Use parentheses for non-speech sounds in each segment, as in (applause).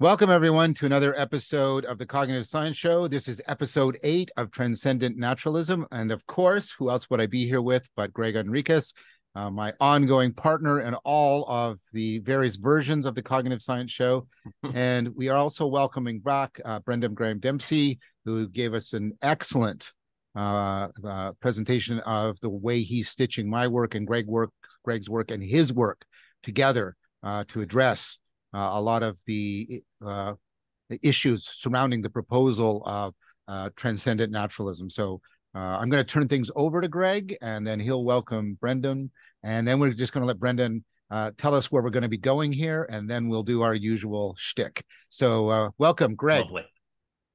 Welcome, everyone, to another episode of the Cognitive Science Show. This is episode eight of Transcendent Naturalism. And of course, who else would I be here with but Gregg Henriques, uh, my ongoing partner in all of the various versions of the Cognitive Science Show. (laughs) and we are also welcoming back uh, Brendan Graham Dempsey, who gave us an excellent uh, uh, presentation of the way he's stitching my work and Gregg work, Gregg's work and his work together uh, to address a lot of the, uh, issues surrounding the proposal of uh, transcendent naturalism. So I'm going to turn things over to Gregg, and then he'll welcome Brendan, and then we're just going to let Brendan uh, tell us where we're going to be going here, and then we'll do our usual shtick. So, uh, welcome, Gregg. Lovely.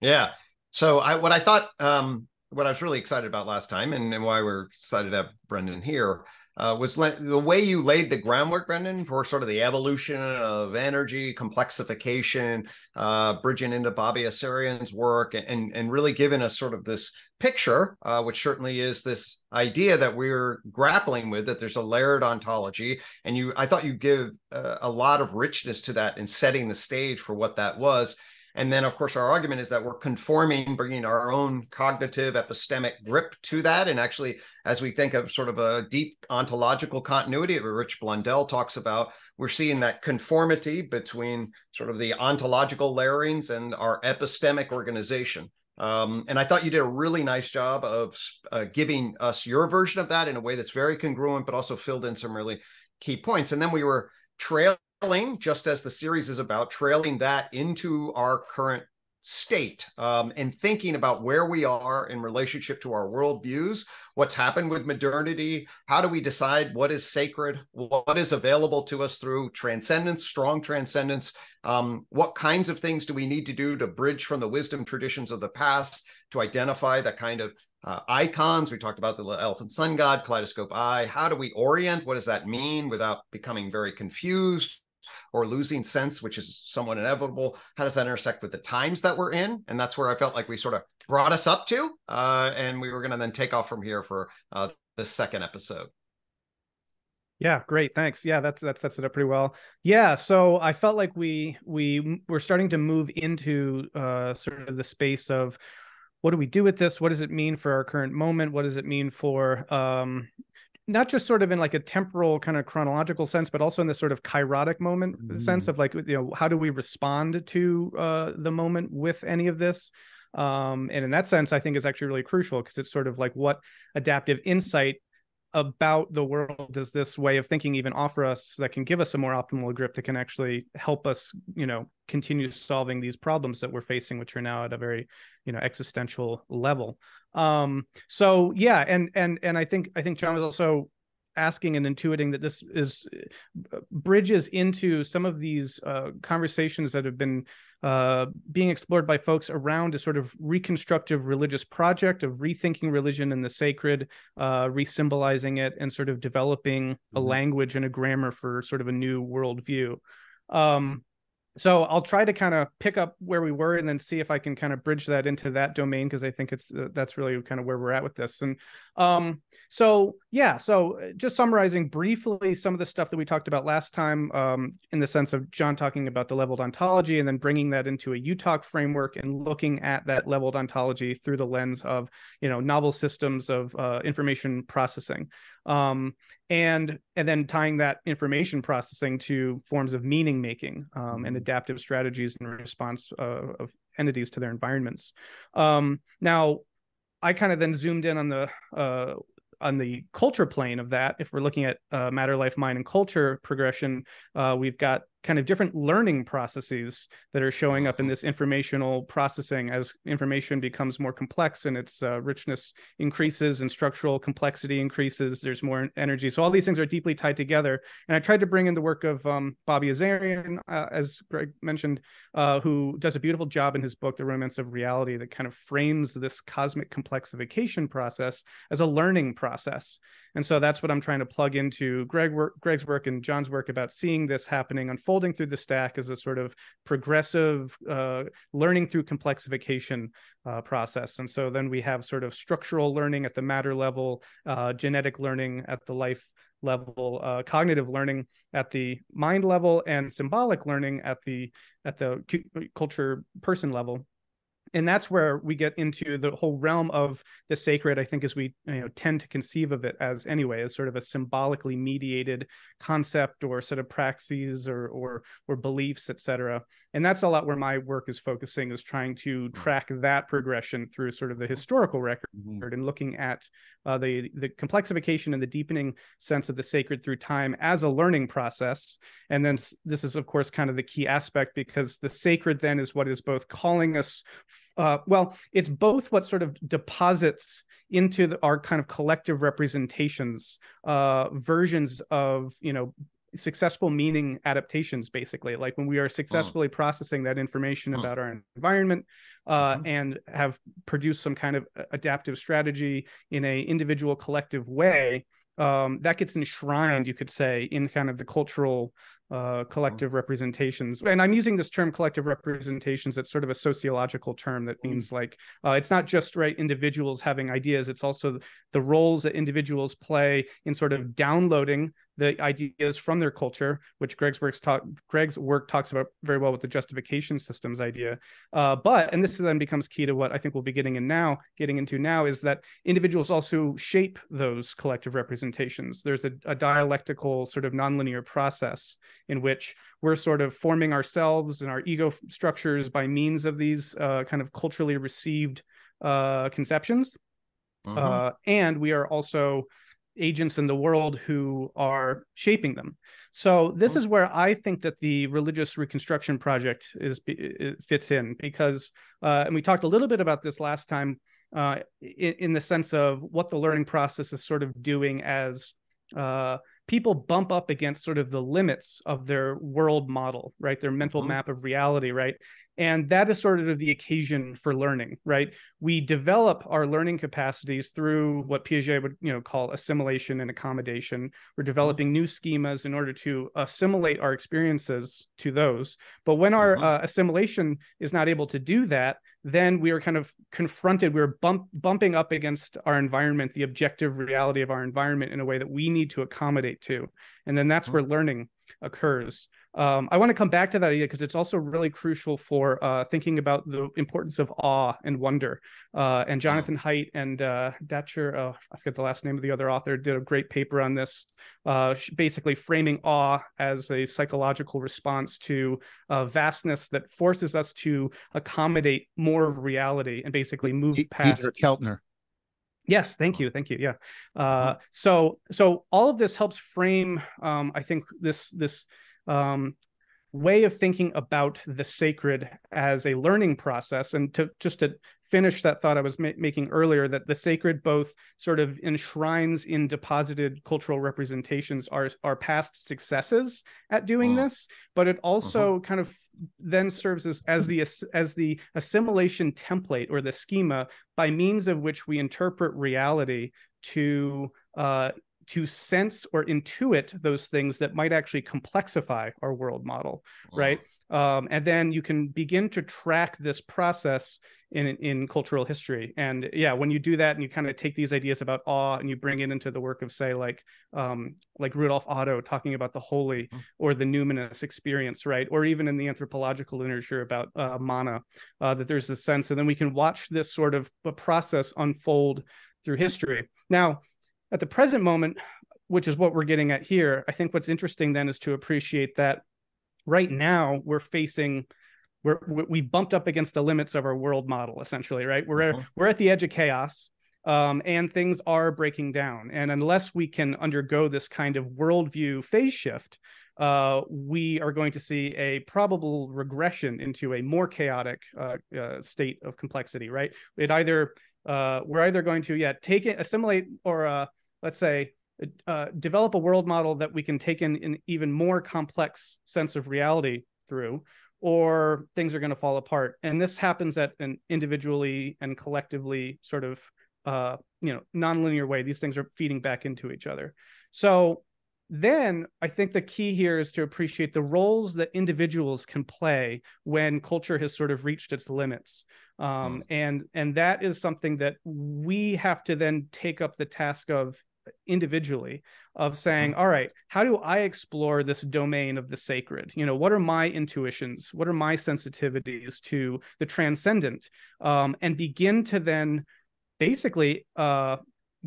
Yeah. So, I what I thought, um, what I was really excited about last time, and, and why we're excited to have Brendan here, uh, was the way you laid the groundwork, Brendan, for sort of the evolution of energy, complexification, uh, bridging into Bobby Azarian's work, and and really giving us sort of this picture, uh, which certainly is this idea that we're grappling with that there's a layered ontology, and you, I thought you give uh, a lot of richness to that in setting the stage for what that was. And then, of course, our argument is that we're conforming, bringing our own cognitive epistemic grip to that. And actually, as we think of sort of a deep ontological continuity Rich Blundell talks about, we're seeing that conformity between sort of the ontological layerings and our epistemic organization. Um, and I thought you did a really nice job of uh, giving us your version of that in a way that's very congruent, but also filled in some really key points. And then we were trail trailing, just as the series is about, trailing that into our current state um, and thinking about where we are in relationship to our worldviews, what's happened with modernity, how do we decide what is sacred, what is available to us through transcendence, strong transcendence, um, what kinds of things do we need to do to bridge from the wisdom traditions of the past to identify that kind of uh, icons. We talked about the elephant sun god, kaleidoscope eye. How do we orient? What does that mean without becoming very confused? Or losing sense, which is somewhat inevitable. How does that intersect with the times that we're in? And that's where I felt like we sort of brought us up to. Uh, and we were going to then take off from here for uh, the second episode. Yeah, great. Thanks. Yeah, that's that sets it up pretty well. Yeah, so I felt like we we were starting to move into uh, sort of the space of what do we do with this? What does it mean for our current moment? What does it mean for um, not just sort of in like a temporal kind of chronological sense, but also in this sort of kairotic moment mm-hmm. sense of like, you know, how do we respond to uh, the moment with any of this? Um, and in that sense, I think is actually really crucial because it's sort of like what adaptive insight about the world does this way of thinking even offer us that can give us a more optimal grip that can actually help us you know continue solving these problems that we're facing which are now at a very you know existential level. Um so yeah and and and i think i think john was also asking and intuiting that this is uh, bridges into some of these uh, conversations that have been uh, being explored by folks around a sort of reconstructive religious project of rethinking religion and the sacred, uh, resymbolizing it, and sort of developing mm-hmm. a language and a grammar for sort of a new worldview. Um, so I'll try to kind of pick up where we were and then see if I can kind of bridge that into that domain because I think it's uh, that's really kind of where we're at with this. And um, so yeah, so uh, just summarizing briefly some of the stuff that we talked about last time, um, in the sense of John talking about the leveled ontology and then bringing that into a UTOK framework and looking at that leveled ontology through the lens of you know novel systems of uh, information processing um, and and then tying that information processing to forms of meaning making um, and mm-hmm. adaptive strategies in response uh, of entities to their environments. Um, now, I kind of then zoomed in on the uh, on the culture plane of that. If we're looking at uh, matter, life, mind, and culture progression, uh, we've got kind of different learning processes that are showing up in this informational processing as information becomes more complex and its uh, richness increases and structural complexity increases. There's more energy. So all these things are deeply tied together. And i tried to bring in the work of um, bobby azarian uh, as gregg mentioned uh, who does a beautiful job in his book the Romance of reality that kind of frames this cosmic complexification process as a learning process. And so that's what I'm trying to plug into Gregg work, Gregg's work and John's work about seeing this happening, unfolding through the stack is a sort of progressive uh, learning through complexification uh, process. And so then we have sort of structural learning at the matter level, uh, genetic learning at the life level, uh, cognitive learning at the mind level, and symbolic learning at the at the culture person level and that's where we get into the whole realm of the sacred i think as we you know tend to conceive of it as anyway as sort of a symbolically mediated concept or set of praxis or or or beliefs etc and that's a lot where my work is focusing is trying to mm. track that progression through sort of the historical record mm-hmm. and looking at uh, the the complexification and the deepening sense of the sacred through time as a learning process and then this is of course kind of the key aspect because the sacred then is what is both calling us uh, well it's both what sort of deposits into the, our kind of collective representations uh, versions of you know successful meaning adaptations basically like when we are successfully oh. processing that information oh. about our environment uh, mm-hmm. and have produced some kind of adaptive strategy in a individual collective way um, that gets enshrined you could say in kind of the cultural uh, collective representations. And I'm using this term collective representations. It's sort of a sociological term that means like uh, it's not just right individuals having ideas. It's also the roles that individuals play in sort of downloading the ideas from their culture, which Gregg's work talk Gregg's work talks about very well with the justification systems idea. Uh, but and this then becomes key to what I think we'll be getting in now, getting into now, is that individuals also shape those collective representations. There's a, a dialectical sort of nonlinear process in which we're sort of forming ourselves and our ego structures by means of these uh, kind of culturally received uh, conceptions. Uh-huh. Uh, and we are also agents in the world who are shaping them. So this is where I think that the religious reconstruction project is fits in because, uh, and we talked a little bit about this last time, uh, in, in, the sense of what the learning process is sort of doing as uh, people bump up against sort of the limits of their world model, right? Their mental mm-hmm. map of reality, right? And that is sort of the occasion for learning, right? We develop our learning capacities through what Piaget would, you know, call assimilation and accommodation. We're mm-hmm. developing new schemas in order to assimilate our experiences to those. But when our mm-hmm. uh, assimilation is not able to do that, then we are kind of confronted we're bump, bumping up against our environment the objective reality of our environment in a way that we need to accommodate to and then that's mm-hmm. where learning occurs um, I want to come back to that idea because it's also really crucial for uh, thinking about the importance of awe and wonder. Uh, and Jonathan Haidt and uh, Dacher, oh, I forget the last name of the other author, did a great paper on this, uh, basically framing awe as a psychological response to uh, vastness that forces us to accommodate more of reality and basically move D- past. Dacher Keltner. Yes, thank you, thank you. Yeah. Uh, mm-hmm. so, so all of this helps frame, um, I think, this this um, way of thinking about the sacred as a learning process and to just to finish that thought i was ma- making earlier that the sacred both sort of enshrines in deposited cultural representations our our past successes at doing uh, this but it also uh-huh. kind of then serves as, as the as the assimilation template or the schema by means of which we interpret reality to uh, to sense or intuit those things that might actually complexify our world model, wow. right? Um, and then you can begin to track this process in in cultural history. And yeah, when you do that and you kind of take these ideas about awe and you bring it into the work of say like um, like Rudolf Otto talking about the holy mm-hmm. or the numinous experience, right? Or even in the anthropological literature about uh, mana, uh, that there's a sense, and then we can watch this sort of a process unfold through history. Now, at the present moment, which is what we're getting at here, I think what's interesting then is to appreciate that right now we're facing we're we bumped up against the limits of our world model essentially, right? We're uh-huh. we're at the edge of chaos. Um, and things are breaking down. And unless we can undergo this kind of worldview phase shift, uh, we are going to see a probable regression into a more chaotic uh, uh, state of complexity. Right? It either uh, we're either going to yeah take it, assimilate, or uh, let's say uh, develop a world model that we can take in an even more complex sense of reality through or things are going to fall apart and this happens at an individually and collectively sort of uh, you know nonlinear way these things are feeding back into each other so then I think the key here is to appreciate the roles that individuals can play when culture has sort of reached its limits. Um, mm. and and that is something that we have to then take up the task of individually of saying mm-hmm. all right how do i explore this domain of the sacred? You know what are my intuitions? What are my sensitivities to the transcendent? Um, and begin to then basically uh,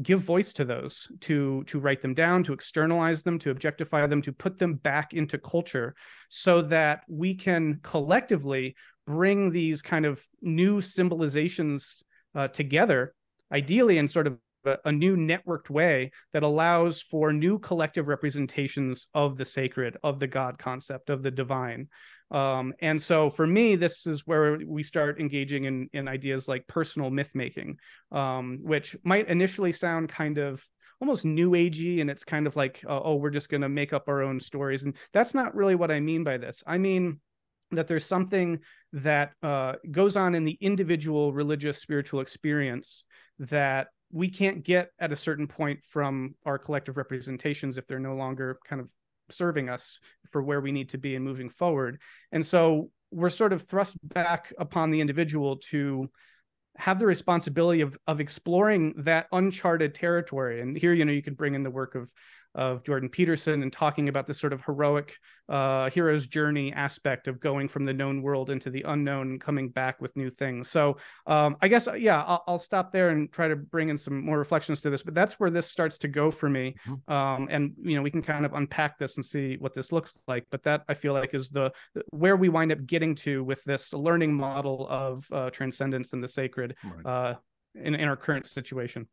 give voice to those to to write them down to externalize them to objectify them to put them back into culture so that we can collectively bring these kind of new symbolizations uh, together ideally in sort of a, new networked way that allows for new collective representations of the sacred of the god concept of the divine. Um, and so for me, this is where we start engaging in, in ideas like personal myth making, um, which might initially sound kind of almost new agey and it's kind of like uh, oh we're just going to make up our own stories. And that's not really what i mean by this. I mean that there's something that uh, goes on in the individual religious spiritual experience that we can't get at a certain point from our collective representations if they're no longer kind of serving us for where we need to be and moving forward. And so we're sort of thrust back upon the individual to have the responsibility of of exploring that uncharted territory. And here, you know, you could bring in the work of of Jordan Peterson and talking about this sort of heroic uh, hero's journey aspect of going from the known world into the unknown and coming back with new things. So um, I guess yeah, I'll, I'll, stop there and try to bring in some more reflections to this. But that's where this starts to go for me, mm-hmm. um, and you know we can kind of unpack this and see what this looks like. But that I feel like is the where we wind up getting to with this learning model of uh, transcendence and the sacred right. uh, in, in our current situation.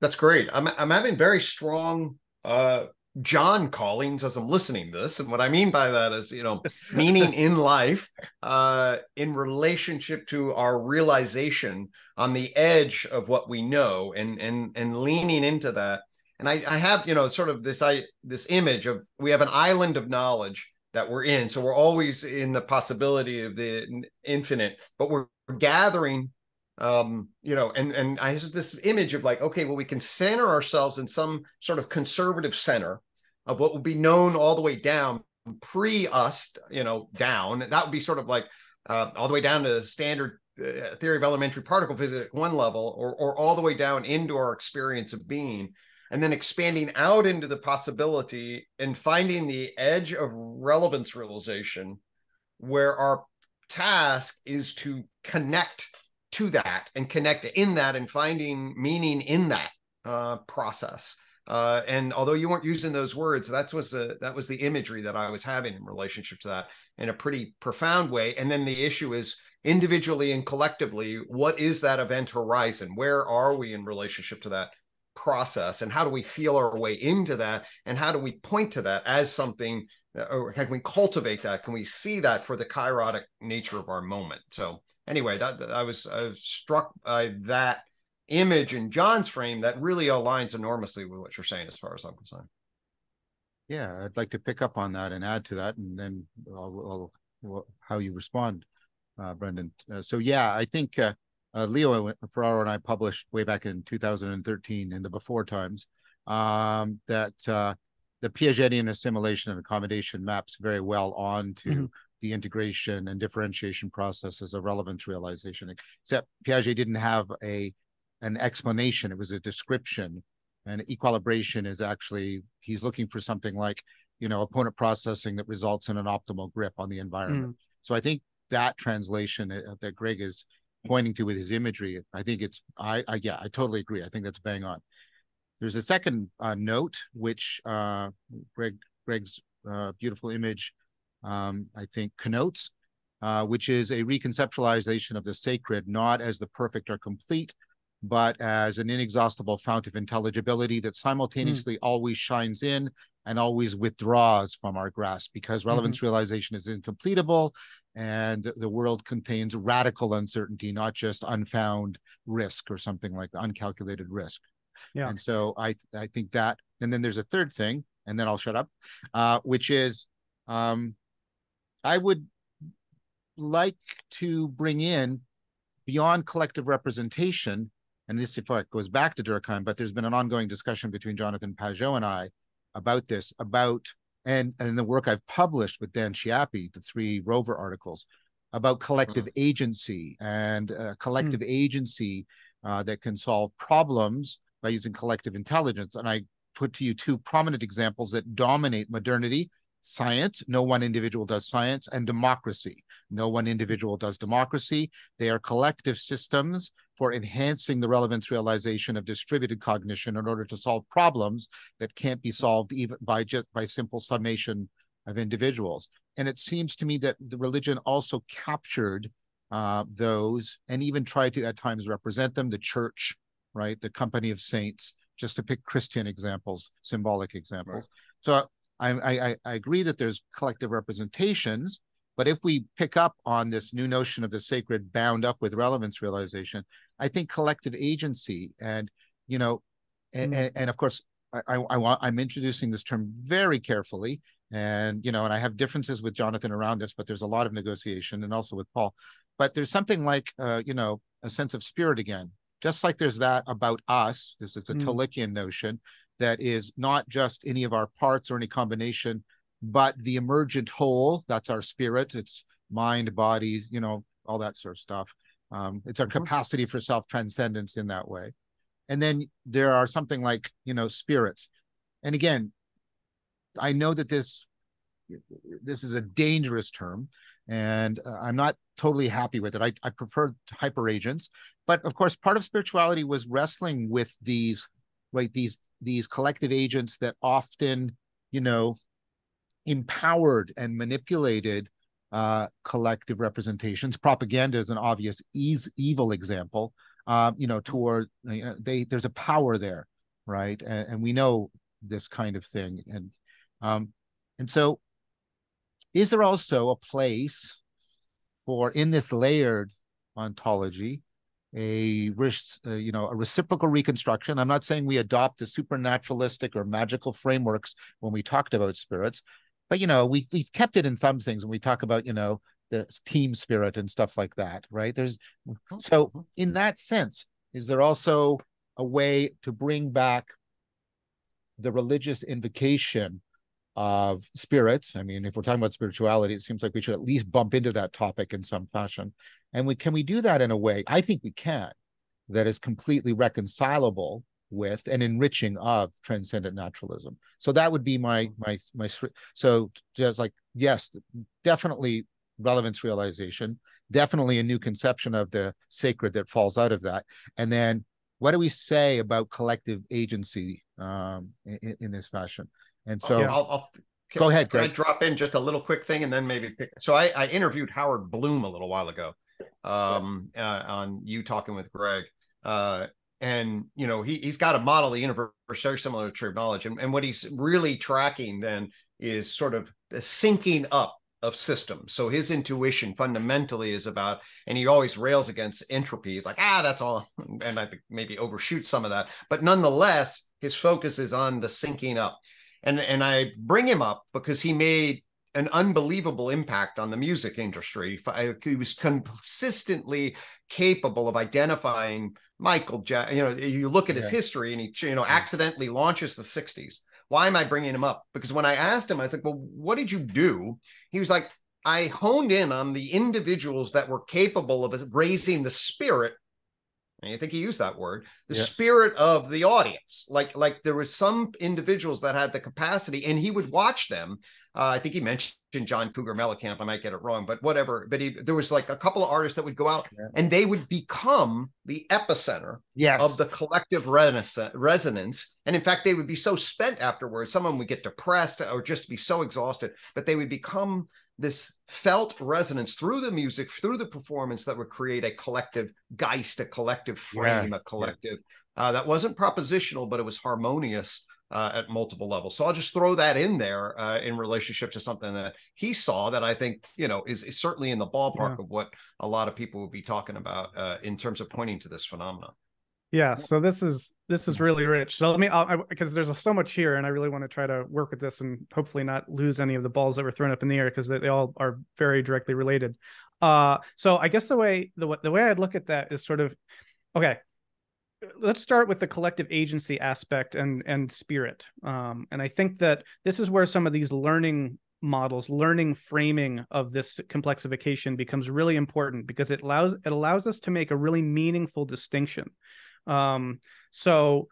That's great. I'm I'm having very strong uh John callings as I'm listening to this. And what I mean by that is, you know, meaning in (laughs) life, uh, in relationship to our realization on the edge of what we know and and and leaning into that. And I, I have, you know, sort of this I this image of we have an island of knowledge that we're in. So we're always in the possibility of the infinite, but we're gathering um you know and and i have this image of like okay well we can center ourselves in some sort of conservative center of what would be known all the way down pre us you know down. That would be sort of like uh, all the way down to standard uh, theory of elementary particle physics one level or or all the way down into our experience of being and then expanding out into the possibility and finding the edge of relevance realization where our task is to connect to that and connect in that and finding meaning in that uh, process. Uh, and although you weren't using those words, that was the that was the imagery that I was having in relationship to that in a pretty profound way. And then the issue is individually and collectively, what is that event horizon? Where are we in relationship to that process? And how do we feel our way into that? And how do we point to that as something or can we cultivate that? Can we see that for the kairotic nature of our moment? So anyway, that, that I was I was struck by that image in John's frame that really aligns enormously with what you're saying, as far as I'm concerned. Yeah, I'd like to pick up on that and add to that, and then I'll, I'll, how you respond, uh, Brendan. Uh, so yeah, I think uh, uh Leo Ferraro and I published way back in 2013 in the Before Times um, that uh, the Piagetian assimilation and accommodation maps very well onto mm-hmm. the integration and differentiation processes of relevance realization. Except Piaget didn't have a an explanation; it was a description. And equilibration is actually he's looking for something like you know opponent processing that results in an optimal grip on the environment. Mm. So I think that translation uh, that Gregg is pointing to with his imagery, I think it's I, I yeah I totally agree. I think that's bang on. There's a second uh, note, which uh, Gregg Gregg's uh, beautiful image, um, I think, connotes, uh, which is a reconceptualization of the sacred, not as the perfect or complete, but as an inexhaustible fount of intelligibility that simultaneously mm. always shines in and always withdraws from our grasp because relevance mm-hmm. realization is incompletable and the world contains radical uncertainty, not just unfound risk or something like uncalculated risk. Yeah. And so I I think that, and then there's a third thing, and then I'll shut up, uh, which is um, I would like to bring in beyond collective representation, and this if it goes back to Durkheim, but there's been an ongoing discussion between Jonathan Pageau and I about this, about and and the work I've published with Dan Chiappe, the three rover articles about collective mm-hmm. agency and uh, collective mm-hmm. agency uh, that can solve problems by using collective intelligence. And I put to you two prominent examples that dominate modernity science. No one individual does science, and democracy. No one individual does democracy. They are collective systems for enhancing the relevance realization of distributed cognition in order to solve problems that can't be solved even by just by simple summation of individuals. And it seems to me that the religion also captured uh, those and even tried to at times represent them. The church, right, the company of saints, just to pick Christian examples, symbolic examples. Right. So I, I, I agree that there's collective representations, but if we pick up on this new notion of the sacred bound up with relevance realization, I think collective agency and you know, and, mm. and, of course I, I, I want I'm introducing this term very carefully, and you know, and I have differences with Jonathan around this, but there's a lot of negotiation, and also with Paul. But there's something like uh, you know a sense of spirit again, just like there's that about us. This is a mm. Tillichian notion that is not just any of our parts or any combination, but the emergent whole. That's our spirit. It's mind, body, you know, all that sort of stuff. Um, it's our mm-hmm. capacity for self transcendence in that way. And then there are something like, you know, spirits. And again, I know that this this is a dangerous term and uh, i'm not totally happy with it. I, I prefer hyper agents but of course part of spirituality was wrestling with these right these these collective agents that often you know empowered and manipulated uh, collective representations. Propaganda is an obvious ease, evil example um, you know toward you know they there's a power there right? And, and we know this kind of thing and um and so is there also a place for in this layered ontology a uh, you know a reciprocal reconstruction i'm not saying we adopt the supernaturalistic or magical frameworks when we talked about spirits but you know we we've kept it in some things when we talk about you know the team spirit and stuff like that right there's so mm-hmm. in that sense is there also a way to bring back the religious invocation of spirits i mean if we're talking about spirituality it seems like we should at least bump into that topic in some fashion and we can we do that in a way? I think we can, that is completely reconcilable with and enriching of transcendent naturalism. So that would be my mm-hmm. my my so just like yes, definitely relevance realization, definitely a new conception of the sacred that falls out of that. And then what do we say about collective agency um, in, in this fashion? And so I'll, I'll, can, go ahead. Can Gregg. I drop in just a little quick thing and then maybe pick? So I, I interviewed Howard Bloom a little while ago, um, uh, on you talking with Gregg. Uh, and you know he he's got a model of the universe very similar to true knowledge, and, and what he's really tracking then is sort of the syncing up of systems. So his intuition fundamentally is about, and he always rails against entropy. He's like, ah, that's all, and I think maybe overshoots some of that, but nonetheless, his focus is on the syncing up. And and I bring him up because he made an unbelievable impact on the music industry. He was consistently capable of identifying Michael. You know, you look at his history, and he, you know, accidentally launches the '60s. Why am I bringing him up? Because when I asked him, I was like, "Well, what did you do?" He was like, "I honed in on the individuals that were capable of raising the spirit I think he used that word, the yes. spirit of the audience. Like, like there was some individuals that had the capacity, and he would watch them. Uh, I think he mentioned John Cougar Mellencamp. I might get it wrong, but whatever. But he, there was like a couple of artists that would go out, yeah. and they would become the epicenter yes. of the collective resonance. And in fact, they would be so spent afterwards. Some of them would get depressed or just be so exhausted, but they would become this felt resonance through the music, through the performance that would create a collective geist, a collective frame, yeah. a collective yeah. uh, that wasn't propositional, but it was harmonious uh, at multiple levels. So I'll just throw that in there uh, in relationship to something that he saw that I think you know is, is certainly in the ballpark yeah. of what a lot of people would be talking about uh, in terms of pointing to this phenomenon yeah so this is this is really rich. So let me because there's so much here and i really want to try to work with this and hopefully not lose any of the balls that were thrown up in the air because they, they, all are very directly related. Uh so i guess the way the, the way i'd look at that is sort of okay let's start with the collective agency aspect and and spirit. Um and i think that this is where some of these learning models learning framing of this complexification becomes really important because it allows it allows us to make a really meaningful distinction um, so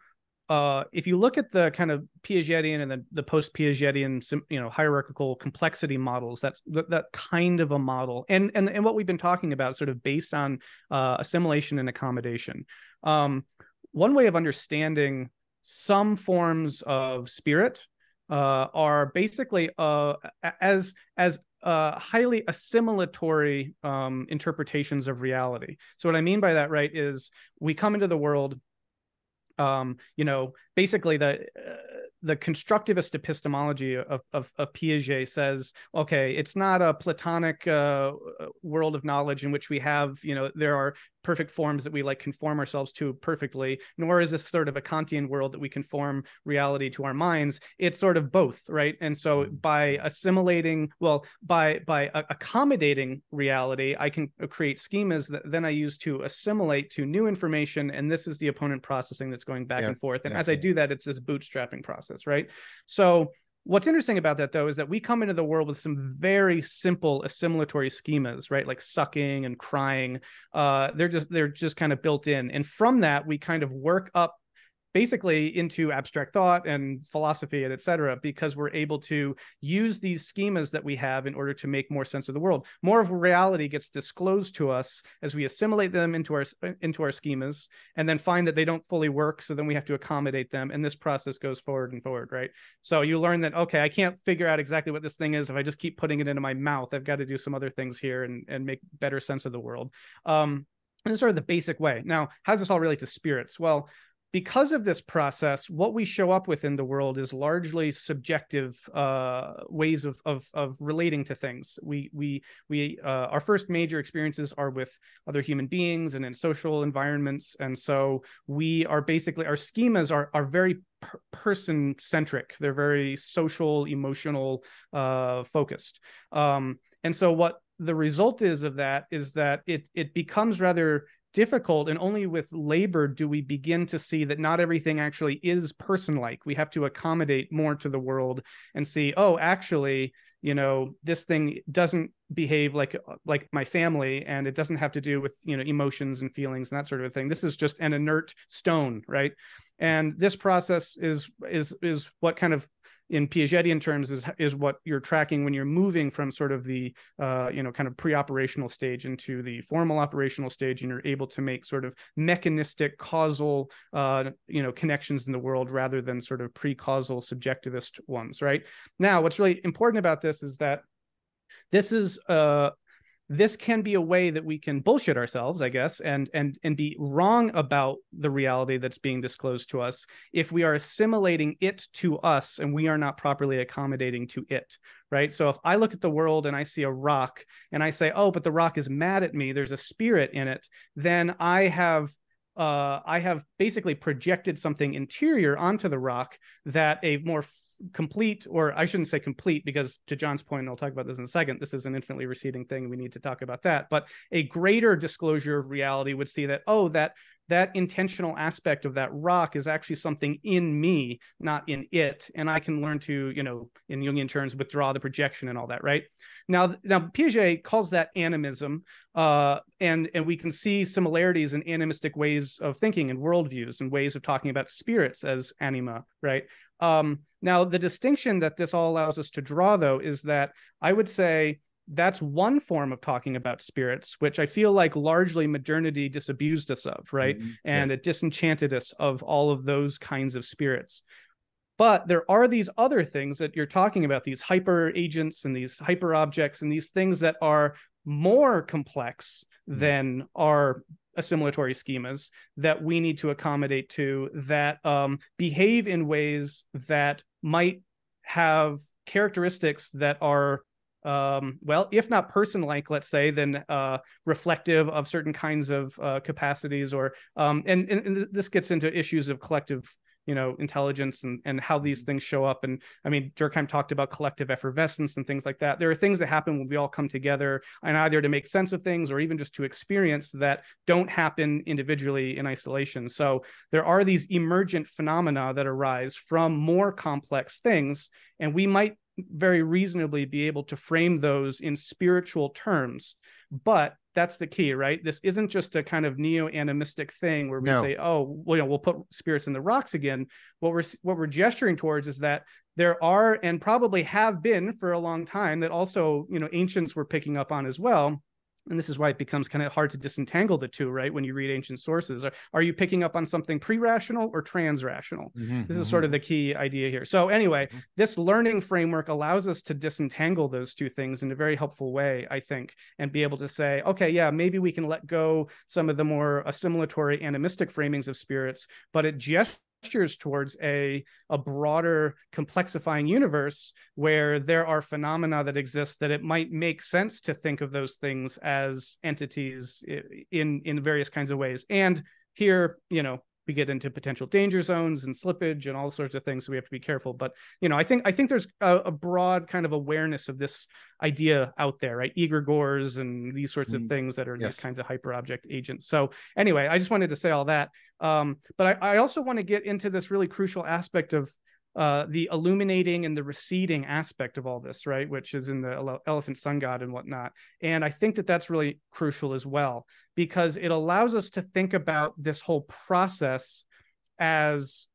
uh, if you look at the kind of Piagetian and the, the post Piagetian, you know, hierarchical complexity models, that's that, that, kind of a model, and and and what we've been talking about, sort of based on uh, assimilation and accommodation. Um, one way of understanding some forms of spirit uh, are basically uh, as as uh, highly assimilatory um, interpretations of reality. So what I mean by that, right, is we come into the world. Um, you know, basically the uh, the constructivist epistemology of, of, of, Piaget says, okay, it's not a Platonic uh, world of knowledge in which we have, you know, there are perfect forms that we like conform ourselves to perfectly, nor is this sort of a Kantian world that we conform reality to our minds. It's sort of both, right? And so mm-hmm. by assimilating, well, by by accommodating reality, I can create schemas that then I use to assimilate to new information, and this is the opponent processing that's going back yeah, and forth. And yeah, as I do that, it's this bootstrapping process, right? So What's interesting about that though is that we come into the world with some very simple assimilatory schemas, right? Like sucking and crying. Uh, they're just they're just kind of built in, and from that we kind of work up basically into abstract thought and philosophy and et cetera, because we're able to use these schemas that we have in order to make more sense of the world. More of reality gets disclosed to us as we assimilate them into our into our schemas and then find that they don't fully work. So then we have to accommodate them. And this process goes forward and forward, right? So you learn that, okay, I can't figure out exactly what this thing is if I just keep putting it into my mouth. I've got to do some other things here and, and make better sense of the world. Um, and sort of the basic way. Now, how does this all relate to spirits? Well, because of this process, what we show up with in the world is largely subjective uh, ways of, of, of relating to things. We we we uh, our first major experiences are with other human beings and in social environments, and so we are basically our schemas are are very per- person centric. They're very social, emotional, uh, focused. Um, and so what the result is of that is that it it becomes rather difficult and only with labor do we begin to see that not everything actually is person like we have to accommodate more to the world and see oh actually you know this thing doesn't behave like uh, like my family and it doesn't have to do with you know emotions and feelings and that sort of a thing. This is just an inert stone right? And this process is is is what kind of in Piagetian terms is is what you're tracking when you're moving from sort of the uh, you know kind of pre-operational stage into the formal operational stage, and you're able to make sort of mechanistic causal uh, you know connections in the world rather than sort of pre-causal subjectivist ones. Right now, what's really important about this is that this is uh, this can be a way that we can bullshit ourselves i guess and and and be wrong about the reality that's being disclosed to us if we are assimilating it to us and we are not properly accommodating to it right? So if i look at the world and i see a rock and i say oh but the rock is mad at me. There's a spirit in it then i have uh, I have basically projected something interior onto the rock that a more f- complete, or I shouldn't say complete, because to John's point, I'll talk about this in a second, this is an infinitely receding thing. We need to talk about that. But a greater disclosure of reality would see that, oh, that that intentional aspect of that rock is actually something in me, not in it. And I can learn to, you know, in Jungian terms, withdraw the projection and all that, right? Now, now Piaget calls that animism, uh, and and we can see similarities in animistic ways of thinking and worldviews and ways of talking about spirits as anima, right? Um, now, the distinction that this all allows us to draw, though, is that I would say that's one form of talking about spirits, which I feel like largely modernity disabused us of, right? Mm-hmm. And yeah. it disenchanted us of all of those kinds of spirits. But there are these other things that you're talking about, these hyper agents and these hyper objects and these things that are more complex mm-hmm. than our assimilatory schemas that we need to accommodate to that um, behave in ways that might have characteristics that are um, well, if not person like, let's say, then uh, reflective of certain kinds of uh, capacities, or um, and, and this gets into issues of collective, you know, intelligence and and how these mm-hmm. things show up. And I mean, Durkheim talked about collective effervescence and things like that. There are things that happen when we all come together, and either to make sense of things or even just to experience that don't happen individually in isolation. So there are these emergent phenomena that arise from more complex things, and we might very reasonably be able to frame those in spiritual terms. But that's the key, right? This isn't just a kind of neo-animistic thing where we no. say, "Oh, well, you know, we'll put spirits in the rocks again." What we're what we're gesturing towards is that there are and probably have been for a long time that also, you know, ancients were picking up on as well and this is why it becomes kind of hard to disentangle the two right when you read ancient sources are, are you picking up on something pre-rational or trans-rational mm-hmm, this is mm-hmm. sort of the key idea here so anyway mm-hmm. this learning framework allows us to disentangle those two things in a very helpful way i think and be able to say okay yeah maybe we can let go some of the more assimilatory animistic framings of spirits but it just gestures towards a a broader complexifying universe where there are phenomena that exist that it might make sense to think of those things as entities in in various kinds of ways. And here you know we get into potential danger zones and slippage and all sorts of things so we have to be careful but you know i think i think there's a, a broad kind of awareness of this idea out there right egregores and these sorts of mm. things that are yes. these kinds of hyper object agents so anyway i just wanted to say all that um, but I, I also want to get into this really crucial aspect of uh, the illuminating and the receding aspect of all this, right? Which is in the elephant sun god and whatnot. And I think that that's really crucial as well, because it allows us to think about this whole process as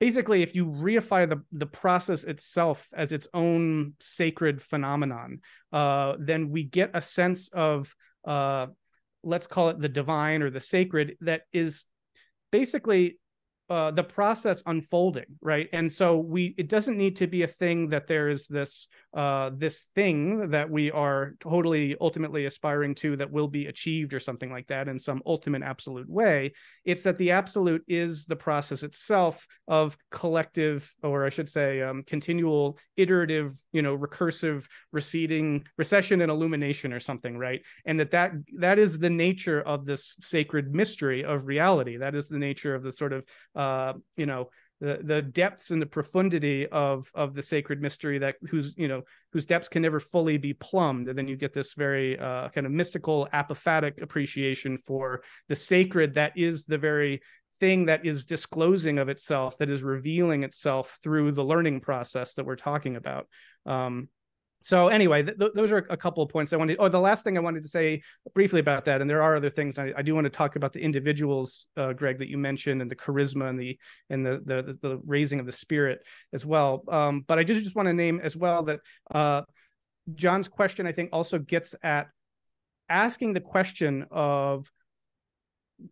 basically if you reify the, the process itself as its own sacred phenomenon, uh, then we get a sense of, uh, let's call it the divine or the sacred that is basically uh, the process unfolding, right? And so we it doesn't need to be a thing that there is this uh, this thing that we are totally ultimately aspiring to that will be achieved or something like that in some ultimate absolute way. It's that the absolute is the process itself of collective, or I should say, um, continual, iterative, you know, recursive, receding, recession and illumination or something, right? And that that that is the nature of this sacred mystery of reality. That is the nature of the sort of uh, you know the the depths and the profundity of of the sacred mystery that whose you know whose depths can never fully be plumbed. And then you get this very uh, kind of mystical apophatic appreciation for the sacred that is the very thing that is disclosing of itself that is revealing itself through the learning process that we're talking about. Um, so anyway, th- th- those are a couple of points I wanted. Oh, the last thing I wanted to say briefly about that, and there are other things I, I do want to talk about the individuals, uh, Gregg, that you mentioned, and the charisma and the and the the, the raising of the spirit as well. Um, but I just just want to name as well that uh, John's question I think also gets at asking the question of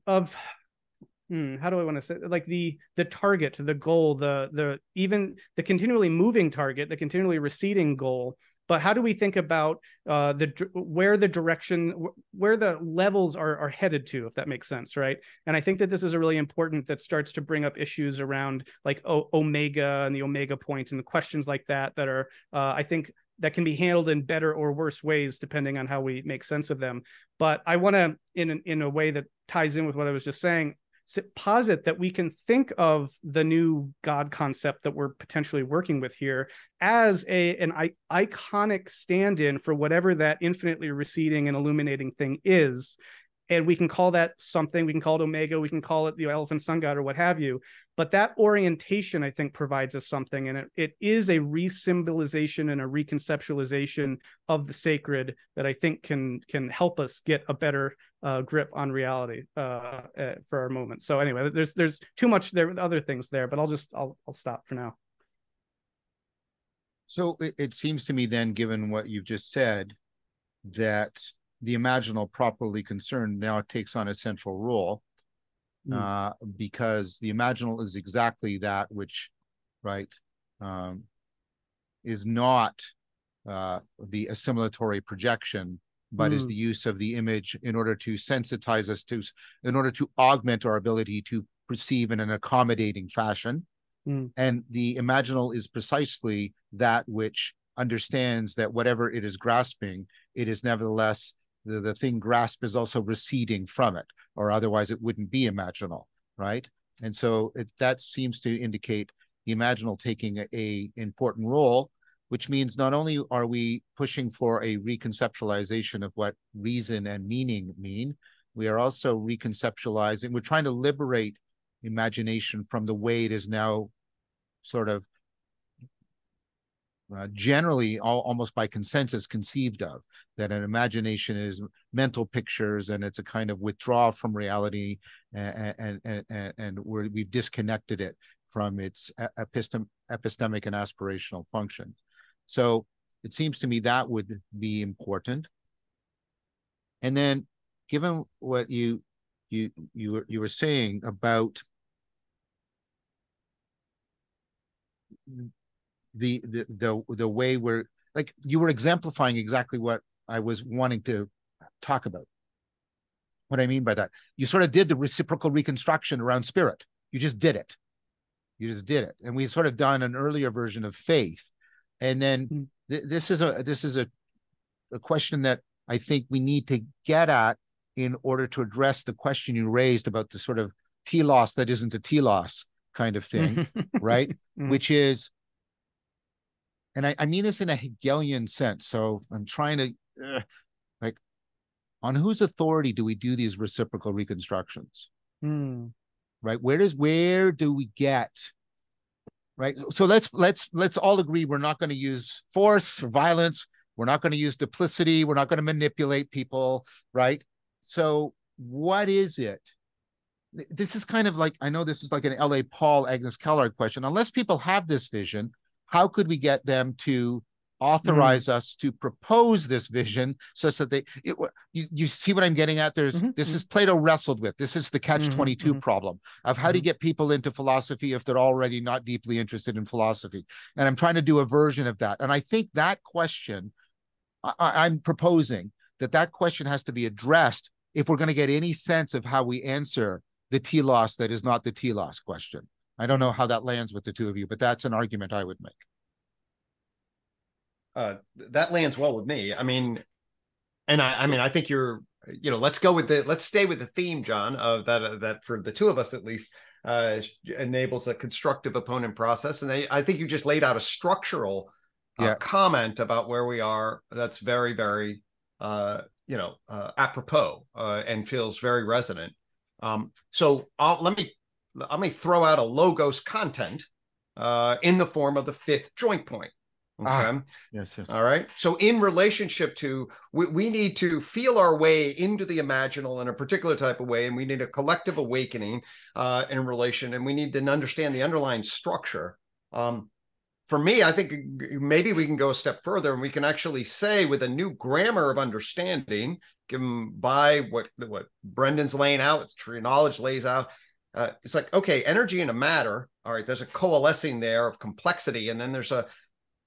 of hmm, how do I want to say like the the target, the goal, the the even the continually moving target, the continually receding goal but how do we think about uh, the where the direction where the levels are are headed to if that makes sense right? And i think that this is a really important that starts to bring up issues around like o- omega and the omega point and the questions like that that are uh, i think that can be handled in better or worse ways depending on how we make sense of them. But i want to in in a way that ties in with what i was just saying posit that we can think of the new God concept that we're potentially working with here as a an iconic stand-in for whatever that infinitely receding and illuminating thing is and we can call that something we can call it omega we can call it the elephant sun god or what have you but that orientation i think provides us something and it, it is a re-symbolization and a reconceptualization of the sacred that i think can can help us get a better uh, grip on reality uh, uh, for our moment. So anyway there's there's too much there with other things there but i'll just i'll, I'll stop for now. So it, it seems to me then given what you've just said that the imaginal properly concerned now takes on a central role mm. uh, because the imaginal is exactly that which, right, um, is not uh, the assimilatory projection, but mm. is hmm. the use of the image in order to sensitize us to, in order to augment our ability to perceive in an accommodating fashion. Mm. And the imaginal is precisely that which understands that whatever it is grasping, it is nevertheless the, the thing grasp is also receding from it, or otherwise it wouldn't be imaginal, right? And so it, that seems to indicate the imaginal taking a, a important role, which means not only are we pushing for a reconceptualization of what reason and meaning mean, we are also reconceptualizing, we're trying to liberate imagination from the way it is now sort of uh, generally all, almost by consensus conceived of that an imagination is mental pictures and it's a kind of withdrawal from reality and and and, and, we we've disconnected it from its epistem, epistemic and aspirational functions so it seems to me that would be important. And then given what you you you you were saying about the the the, the way we're like you were exemplifying exactly what I was wanting to talk about. What I mean by that, you sort of did the reciprocal reconstruction around spirit. You just did it. You just did it, and we sort of done an earlier version of faith, and then mm. th- this is a this is a a question that I think we need to get at in order to address the question you raised about the sort of telos that isn't a telos kind of thing, (laughs) right? Mm-hmm. Which is, and I, I, mean this in a Hegelian sense. So I'm trying to, uh, like, on whose authority do we do these reciprocal reconstructions? Mm. Right? Where does where do we get? Right. So let's let's let's all agree we're not going to use force or violence. We're not going to use duplicity. We're not going to manipulate people. Right. So what is it this is kind of like I know this is like an L.A. Paul Agnes Callard question. Unless people have this vision, how could we get them to authorize mm-hmm. us to propose this vision such that they it, you, you see what i'm getting at there's mm-hmm. this is plato wrestled with this is the catch 22 mm-hmm. problem of how to mm-hmm. get people into philosophy if they're already not deeply interested in philosophy and i'm trying to do a version of that and i think that question I, i'm proposing that that question has to be addressed if we're going to get any sense of how we answer the telos that is not the telos question. I don't know how that lands with the two of you, but that's an argument I would make. Uh, that lands well with me. I mean, and I, I mean, I think you're, you know, let's go with the, let's stay with the theme, John, of that, uh, that for the two of us at least, uh, enables a constructive opponent process. And they, I think you just laid out a structural uh, yeah. comment about where we are. That's very, very, uh, you know, uh, apropos uh, and feels very resonant. Um, so I'll, let me let me throw out a logos content uh, in the form of the fifth joint point. Ah, okay. Ah, yes, yes. All right. So, in relationship to, we, we need to feel our way into the imaginal in a particular type of way, and we need a collective awakening uh, in relation, and we need to understand the underlying structure. Um, for me, I think maybe we can go a step further and we can actually say, with a new grammar of understanding, given by what what Brendan's laying out, what tree knowledge lays out. Uh, it's like okay, energy and a matter. All right, there's a coalescing there of complexity, and then there's a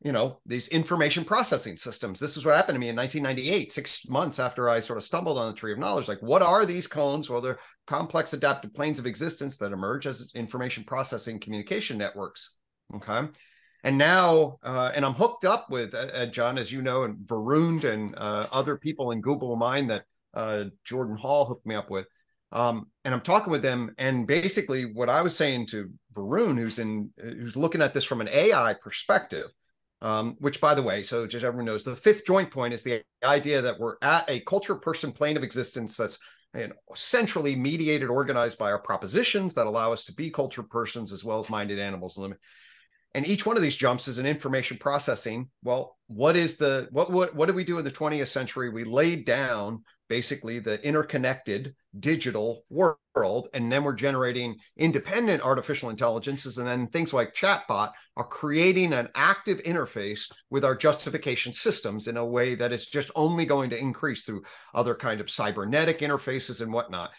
you know these information processing systems. This is what happened to me in 1998 six months after i sort of stumbled on the tree of knowledge. Like what are these cones? Well they're complex adaptive planes of existence that emerge as information processing communication networks okay? And now uh, and i'm hooked up with uh, john as you know and varun and uh, other people in google mind that uh, jordan hall hooked me up with um, and i'm talking with them and basically what i was saying to varun who's in who's looking at this from an ai perspective um, which by the way so just everyone knows the fifth joint point is the idea that we're at a culture person plane of existence that's know, centrally mediated organized by our propositions that allow us to be culture persons as well as minded animals. And each one of these jumps is an information processing. Well what is the what what what did we do in the 20th century? We laid down basically the interconnected digital world and then we're generating independent artificial intelligences and then things like chatbot are creating an active interface with our justification systems in a way that is just only going to increase through other kind of cybernetic interfaces and whatnot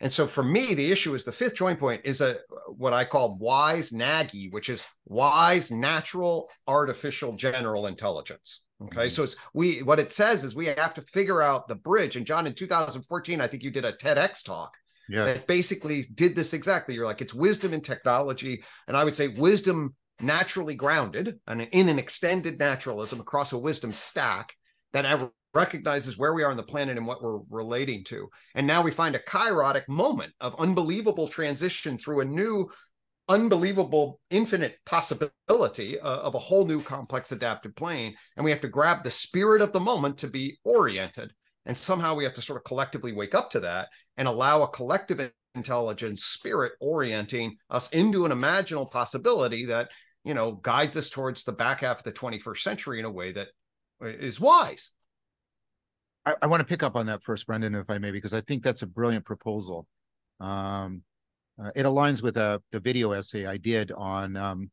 and so for me, the issue is the fifth joint point is a what I call wise NAGI, which is wise natural artificial general intelligence. Okay. Mm-hmm. So it's we what it says is we have to figure out the bridge. And John, in 2014, I think you did a TEDx talk yeah. that basically did this exactly. You're like, it's wisdom and technology. And I would say wisdom naturally grounded and in an extended naturalism across a wisdom stack that ever recognizes where we are on the planet and what we're relating to. And now we find a kairotic moment of unbelievable transition through a new, unbelievable, infinite possibility uh, of a whole new complex adaptive plane. And we have to grab the spirit of the moment to be oriented. And somehow we have to sort of collectively wake up to that and allow a collective intelligence spirit orienting us into an imaginal possibility that you know, guides us towards the back half of the 21st century in a way that is wise. I, I want to pick up on that first, Brendan, if I may, because I think that's a brilliant proposal. Um, uh, it aligns with a uh, the video essay I did on um,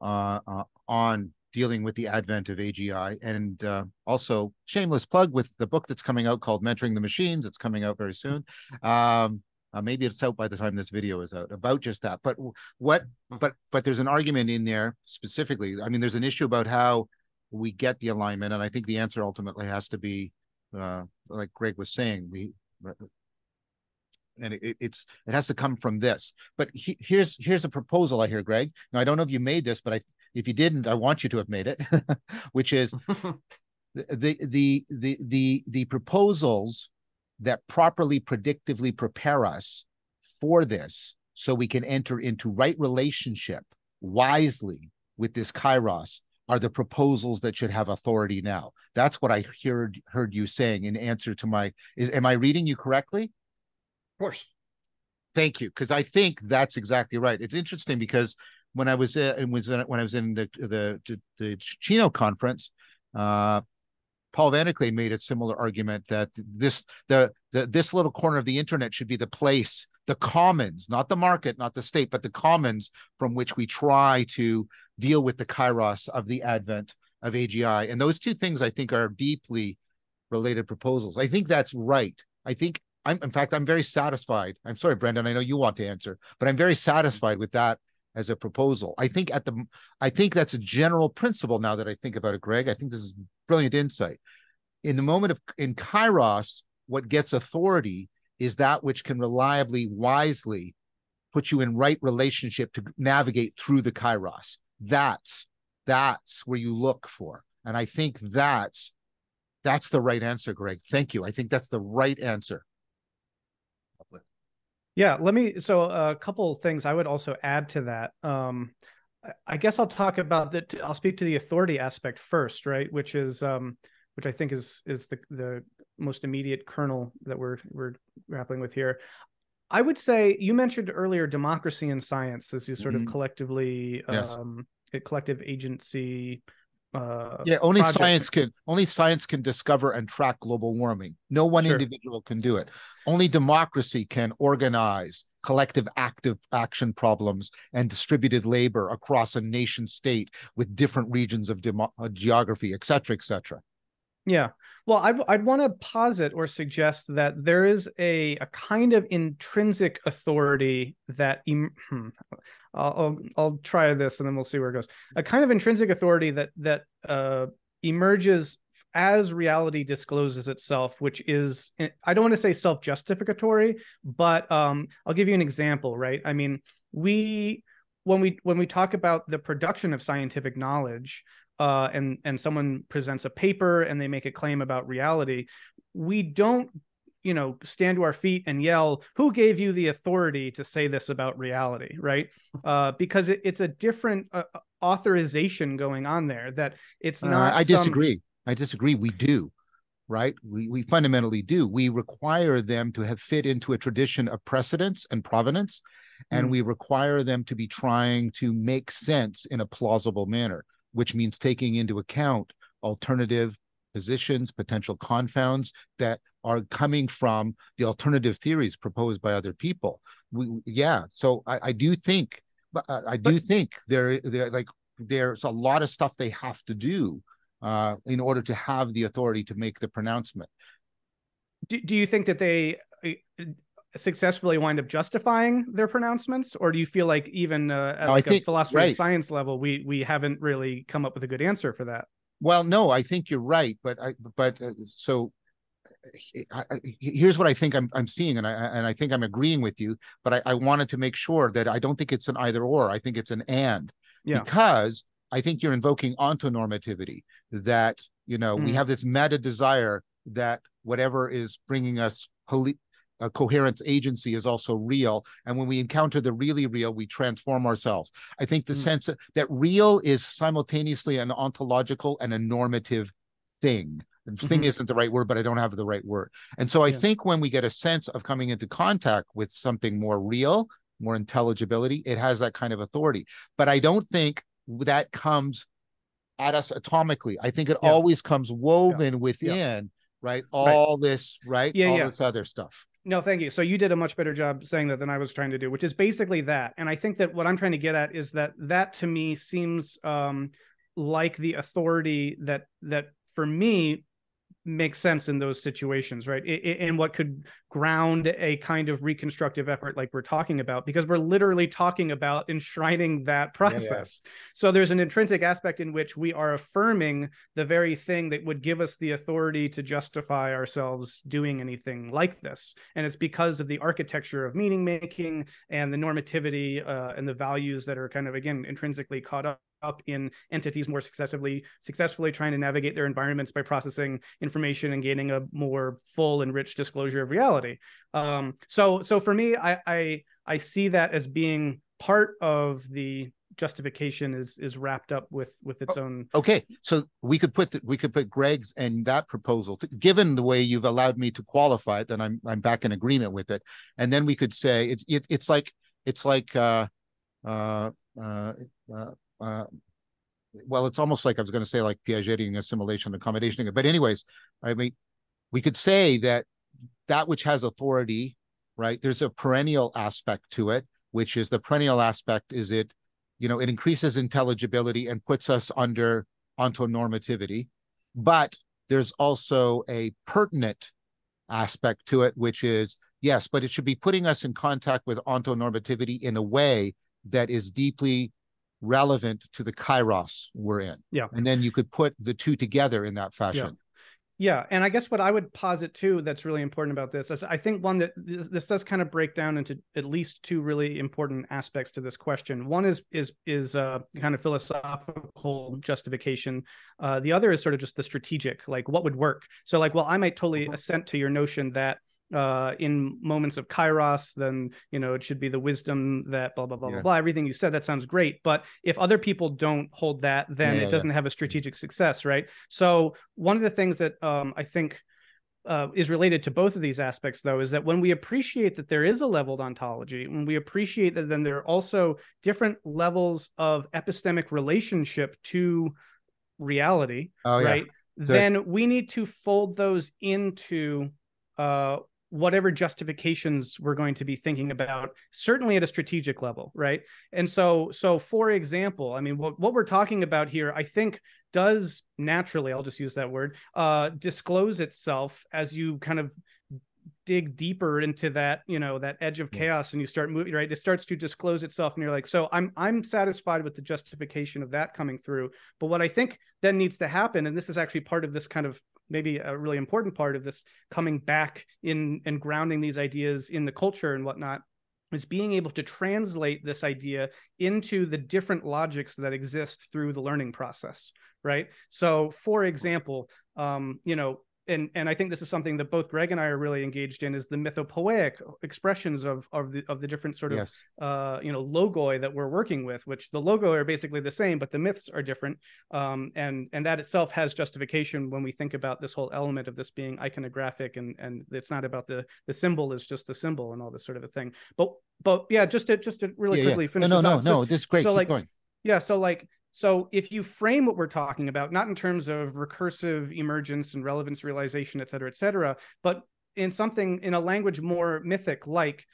uh, uh, on dealing with the advent of AGI, and uh, also shameless plug with the book that's coming out called "Mentoring the Machines." It's coming out very soon. Um, uh, maybe it's out by the time this video is out about just that. But what? But but there's an argument in there specifically. I mean, there's an issue about how we get the alignment, and I think the answer ultimately has to be, like Gregg was saying, we and it, it's it has to come from this. But he, here's here's a proposal I hear, Gregg. Now I don't know if you made this, but I if you didn't, I want you to have made it, (laughs) which is (laughs) the the the the the proposals that properly predictively prepare us for this so we can enter into right relationship wisely with this kairos are the proposals that should have authority now that's what i heard heard you saying in answer to my is am i reading you correctly course. Thank you, because I think that's exactly right. It's interesting because when I was uh, was when I was in the the the Chino conference, uh, Paul VanderKlay made a similar argument that this the, the this little corner of the internet should be the place, the commons, not the market, not the state, but the commons from which we try to deal with the kairos of the advent of AGI. And those two things I think are deeply related proposals. I think that's right. I think I'm in fact I'm very satisfied. I'm sorry, Brendan. I know you want to answer, but I'm very satisfied with that as a proposal. I think at the I think that's a general principle now that I think about it, Gregg. I think this is brilliant insight. In the moment of in Kairos, what gets authority is that which can reliably, wisely put you in right relationship to navigate through the Kairos. That's that's where you look for. And I think that's that's the right answer, Gregg. Thank you. I think that's the right answer. Yeah, let me. So a couple things I would also add to that. Um, I guess I'll talk about that. I'll speak to the authority aspect first, right? Which is, um, which I think is is the the most immediate kernel that we're we're grappling with here. I would say you mentioned earlier democracy and science as you sort mm-hmm. of collectively yes. um, collective agency uh, yeah only project. science can only science can discover and track global warming no one sure. individual can do it only democracy can organize collective active action problems and distributed labor across a nation state with different regions of demo- uh, geography et cetera et cetera yeah well i'd, I'd want to posit or suggest that there is a, a kind of intrinsic authority that em- hmm, I'll, I'll try this and then we'll see where it goes. A kind of intrinsic authority that that uh, emerges as reality discloses itself, which is I don't want to say self justificatory, but um, I'll give you an example. Right? I mean, we when we when we talk about the production of scientific knowledge. Uh, and and someone presents a paper and they make a claim about reality, we don't you know stand to our feet and yell who gave you the authority to say this about reality? Right? (laughs) Uh, because it, it's a different uh, authorization going on there that it's uh, not uh, i some... disagree. I disagree. We do right? We, we fundamentally do. We require them to have fit into a tradition of precedence and provenance and mm. we require them to be trying to make sense in a plausible manner which means taking into account alternative positions, potential confounds that are coming from the alternative theories proposed by other people. We, yeah, so I, I do think, but uh, I do but, think there, there, like there's a lot of stuff they have to do uh, in order to have the authority to make the pronouncement. Do, do you think that they uh, successfully wind up justifying their pronouncements, or do you feel like even uh, at no, like a philosophy right. of science level, we we haven't really come up with a good answer for that? Well, no, I think you're right, but I but uh, so I, I, here's what I think I'm I'm seeing, and I and I think I'm agreeing with you. But I, I wanted to make sure that I don't think it's an either or. I think it's an and. Yeah. Because I think you're invoking ontonormativity. That you know mm. we have this meta desire that whatever is bringing us holy, a coherence agency is also real. And when we encounter the really real, we transform ourselves. I think the mm. sense that real is simultaneously an ontological and a normative thing. Mm-hmm. Thing isn't the right word, but I don't have the right word. And so I yeah. think when we get a sense of coming into contact with something more real, more intelligibility, it has that kind of authority. But I don't think that comes at us atomically. I think it Yeah. always comes woven within, right? All this, right? Yeah, All yeah. this other stuff. No, thank you. So you did a much better job saying that than I was trying to do, which is basically that. And I think that what I'm trying to get at is that that to me seems um, like the authority that that for me makes sense in those situations, right? And what could ground a kind of reconstructive effort like we're talking about, because we're literally talking about enshrining that Yeah, yeah. process. So there's an intrinsic aspect in which we are affirming the very thing that would give us the authority to justify ourselves doing anything like this. And it's because of the architecture of meaning making and the normativity uh, and the values that are kind of, again, intrinsically caught up up in entities more successfully successfully trying to navigate their environments by processing information and gaining a more full and rich disclosure of reality um, so so for me I, I i see that as being part of the justification is is wrapped up with with its own Okay, so we could put the, we could put Gregg's and that proposal. To, given the way you've allowed me to qualify it, then I'm I'm back in agreement with it. And then we could say it's it, it's like it's like uh, uh, uh, uh, uh, well, it's almost like I was going to say like Piagetian assimilation and accommodation. But anyways, I mean, we could say that that which has authority, right? There's a perennial aspect to it, which is the perennial aspect is it you know it increases intelligibility and puts us under ontonormativity but there's also a pertinent aspect to it which is yes but it should be putting us in contact with ontonormativity in a way that is deeply relevant to the kairos we're in Yeah. and then you could put the two together in that fashion Yeah, and I guess what I would posit too that's really important about this is I think one that this, this does kind of break down into at least two really important aspects to this question. One is is is uh, kind of philosophical justification. Uh, the other is sort of just the strategic, like what would work. So like, well, I might totally assent to your notion that uh in moments of kairos then you know it should be the wisdom that blah blah blah Yeah. blah. Blah everything you said that sounds great. But if other people don't hold that then Yeah, yeah, it doesn't have a strategic success right? So one of the things that um, I think uh, is related to both of these aspects, though, is that when we appreciate that there is a leveled ontology, when we appreciate that then there are also different levels of epistemic relationship to reality, oh yeah. right? Then we need to fold those into uh, whatever justifications we're going to be thinking about, certainly at a strategic level, right? And so, so for example, I mean, what, what we're talking about here, I think, does naturally, I'll just use that word, uh, disclose itself as you kind of dig deeper into that you know that edge of chaos and you start moving right? It starts to disclose itself and you're like so i'm i'm satisfied with the justification of that coming through. But what i think then needs to happen and this is actually part of this kind of maybe a really important part of this coming back in and grounding these ideas in the culture and whatnot is being able to translate this idea into the different logics that exist through the learning process right? So for example um you know and and I think this is something that both Gregg and I are really engaged in is the mythopoeic expressions of of the of the different sort of yes uh, you know logoi that we're working with which the logo are basically the same but the myths are different um, and and that itself has justification when we think about this whole element of this being iconographic and and it's not about the the symbol is just the symbol and all this sort of a thing but but yeah just to just to really yeah, yeah. quickly finish no this no off, no just- this is great so, Keep like, going yeah. So like, so if you frame what we're talking about, not in terms of recursive emergence and relevance realization, et cetera, et cetera, but in something in a language more mythic, like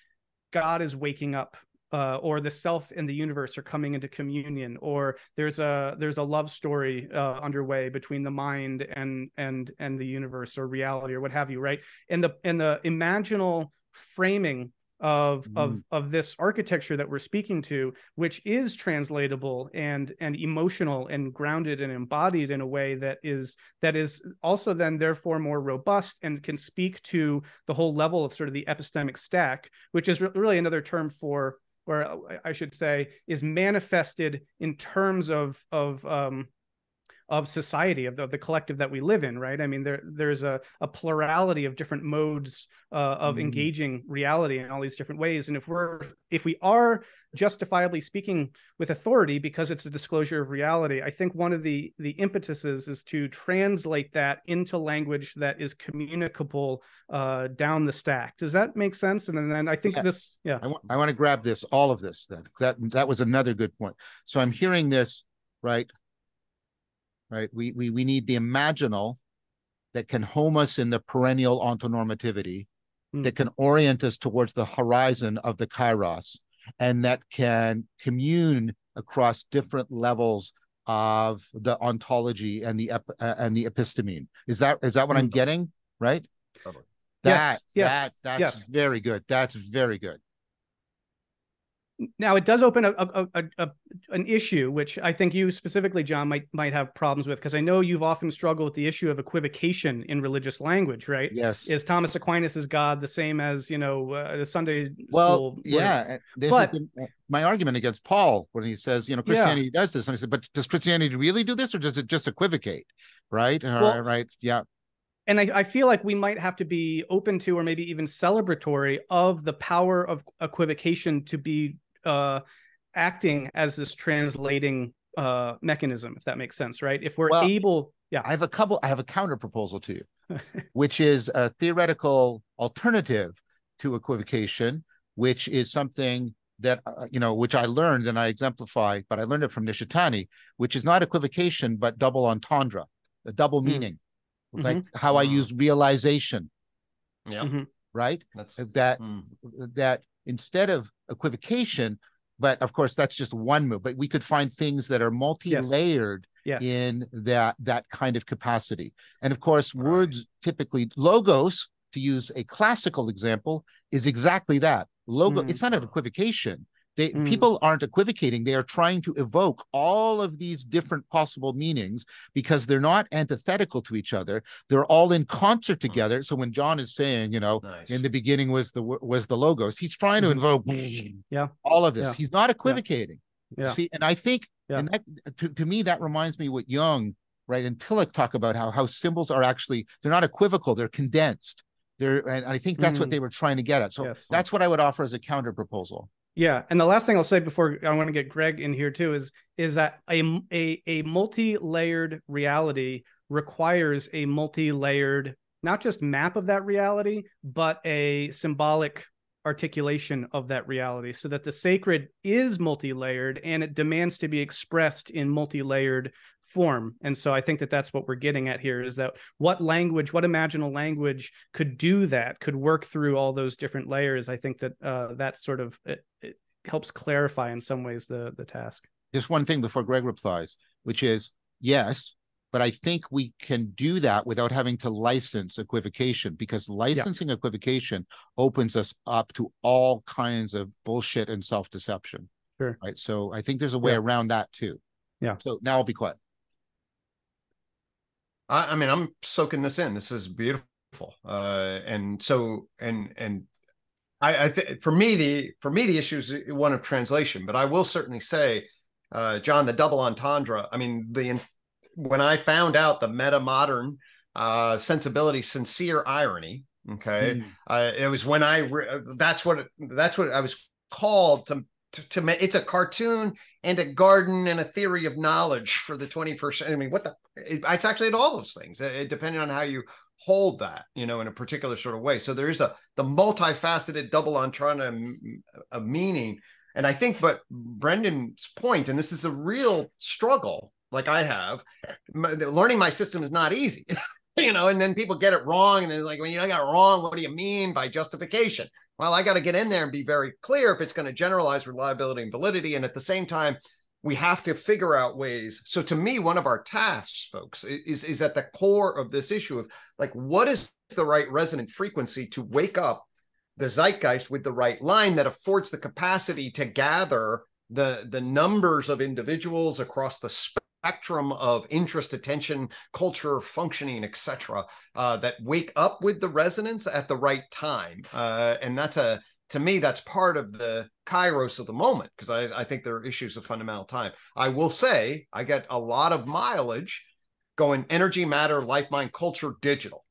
God is waking up. Uh, or the self and the universe are coming into communion, or there's a there's a love story uh, underway between the mind and and and the universe or reality or what have you, right? And the and the imaginal framing of of Mm. of this architecture that we're speaking to which is translatable and and emotional and grounded and embodied in a way that is that is also then therefore more robust and can speak to the whole level of sort of the epistemic stack which is re- really another term for or I- I should say is manifested in terms of of um of society of the, of the collective that we live in right i mean there there's a, a plurality of different modes uh, of Mm. engaging reality in all these different ways and if we're if we are justifiably speaking with authority because it's a disclosure of reality i think one of the the impetuses is to translate that into language that is communicable uh, down the stack does that make sense and then i think Yeah. this yeah I want I want to grab this, all of this then. That that was another good point. So I'm hearing this right? Right. We we we need the imaginal that can home us in the perennial ontonormativity, mm. that can orient us towards the horizon of the kairos, and that can commune across different levels of the ontology and the ep- uh, and the epistemene. Is that is that what mm. I'm getting? Right. Totally. That, yes, yes, that that's yes. very good. That's very good now it does open a, a, a, a, an issue which i think you specifically john might might have problems with because i know you've often struggled with the issue of equivocation in religious language right? Yes. Is thomas aquinas's god the same as you know uh, the sunday well school yeah but, my argument against paul when he says you know christianity yeah. does this and i said but does christianity really do this or does it just equivocate? Right? Well, right yeah. And I, I, feel like we might have to be open to or maybe even celebratory of the power of equivocation to be uh, acting as this translating uh, mechanism, if that makes sense, right? If we're well, able, yeah. I have a couple. I have a counter proposal to you, (laughs) which is a theoretical alternative to equivocation, which is something that uh, you know, which I learned and I exemplify, but I learned it from Nishitani, which is not equivocation but double entendre, a double hmm. meaning, mm-hmm. like how I hmm. use realization. Yeah. Mm-hmm. Right. That's that. Mm. That instead of equivocation, but of course that's just one move. But we could find things that are multi-layered yes. Yes. in that that kind of capacity. And of course, right. words typically logos, to use a classical example, is exactly that. Logo, mm. it's not an equivocation. They mm. people aren't equivocating. They are trying to evoke all of these different possible meanings because they're not antithetical to each other. They're all in concert together. So when John is saying, you know, nice. in the beginning was the was the logos, he's trying to mm-hmm. invoke yeah all of this. Yeah. He's not equivocating. Yeah. See, and I think and that to, to me that reminds me what Jung, right, and Tillich talk about how how symbols are actually they're not equivocal, they're condensed. They're, and I think that's mm. what they were trying to get at. So yes. that's what I would offer as a counter proposal. Yeah, and the last thing I'll say before I want to get Gregg in here too is is that a a, a multi-layered reality requires a multi-layered not just map of that reality, but a symbolic articulation of that reality so that the sacred is multi-layered and it demands to be expressed in multi-layered form. And so i think that that's what we're getting at here is that what language what imaginal language could do that could work through all those different layers. I think that uh, that sort of it helps clarify in some ways the the task just one thing before gregg replies which is yes but I think we can do that without having to license equivocation because licensing yeah. equivocation opens us up to all kinds of bullshit and self deception. Sure. Right. So I think there's a way yeah. around that too. Yeah. So now I'll be quiet. I, I mean, I'm soaking this in. This is beautiful. Uh, and so, and, and I, I think for me, the, for me, the issue is one of translation, but I will certainly say, uh, John, the double entendre. I mean, the when I found out the meta modern uh, sensibility, sincere irony. Okay, mm. uh, it was when I re- that's what it, that's what I was called to to, to it's a cartoon and a garden and a theory of knowledge for the 21st. I mean, what the? It, it's actually all those things, it, depending on how you hold that, you know, in a particular sort of way. So there is a the multifaceted double entendre of meaning. And I think, but Brendan's point, and this is a real struggle like I have, learning my system is not easy. (laughs) you know, and then people get it wrong. And it's like, when you got it wrong, what do you mean by justification? Well, I got to get in there and be very clear if it's going to generalize reliability and validity. And at the same time, we have to figure out ways. So to me, one of our tasks, folks, is, is at the core of this issue of like, what is the right resonant frequency to wake up the zeitgeist with the right line that affords the capacity to gather the the numbers of individuals across the spectrum of interest, attention, culture, functioning, etc., uh, that wake up with the resonance at the right time, uh, and that's a to me that's part of the kairos of the moment because I, I think there are issues of fundamental time. I will say I get a lot of mileage going energy, matter, life, mind, culture, digital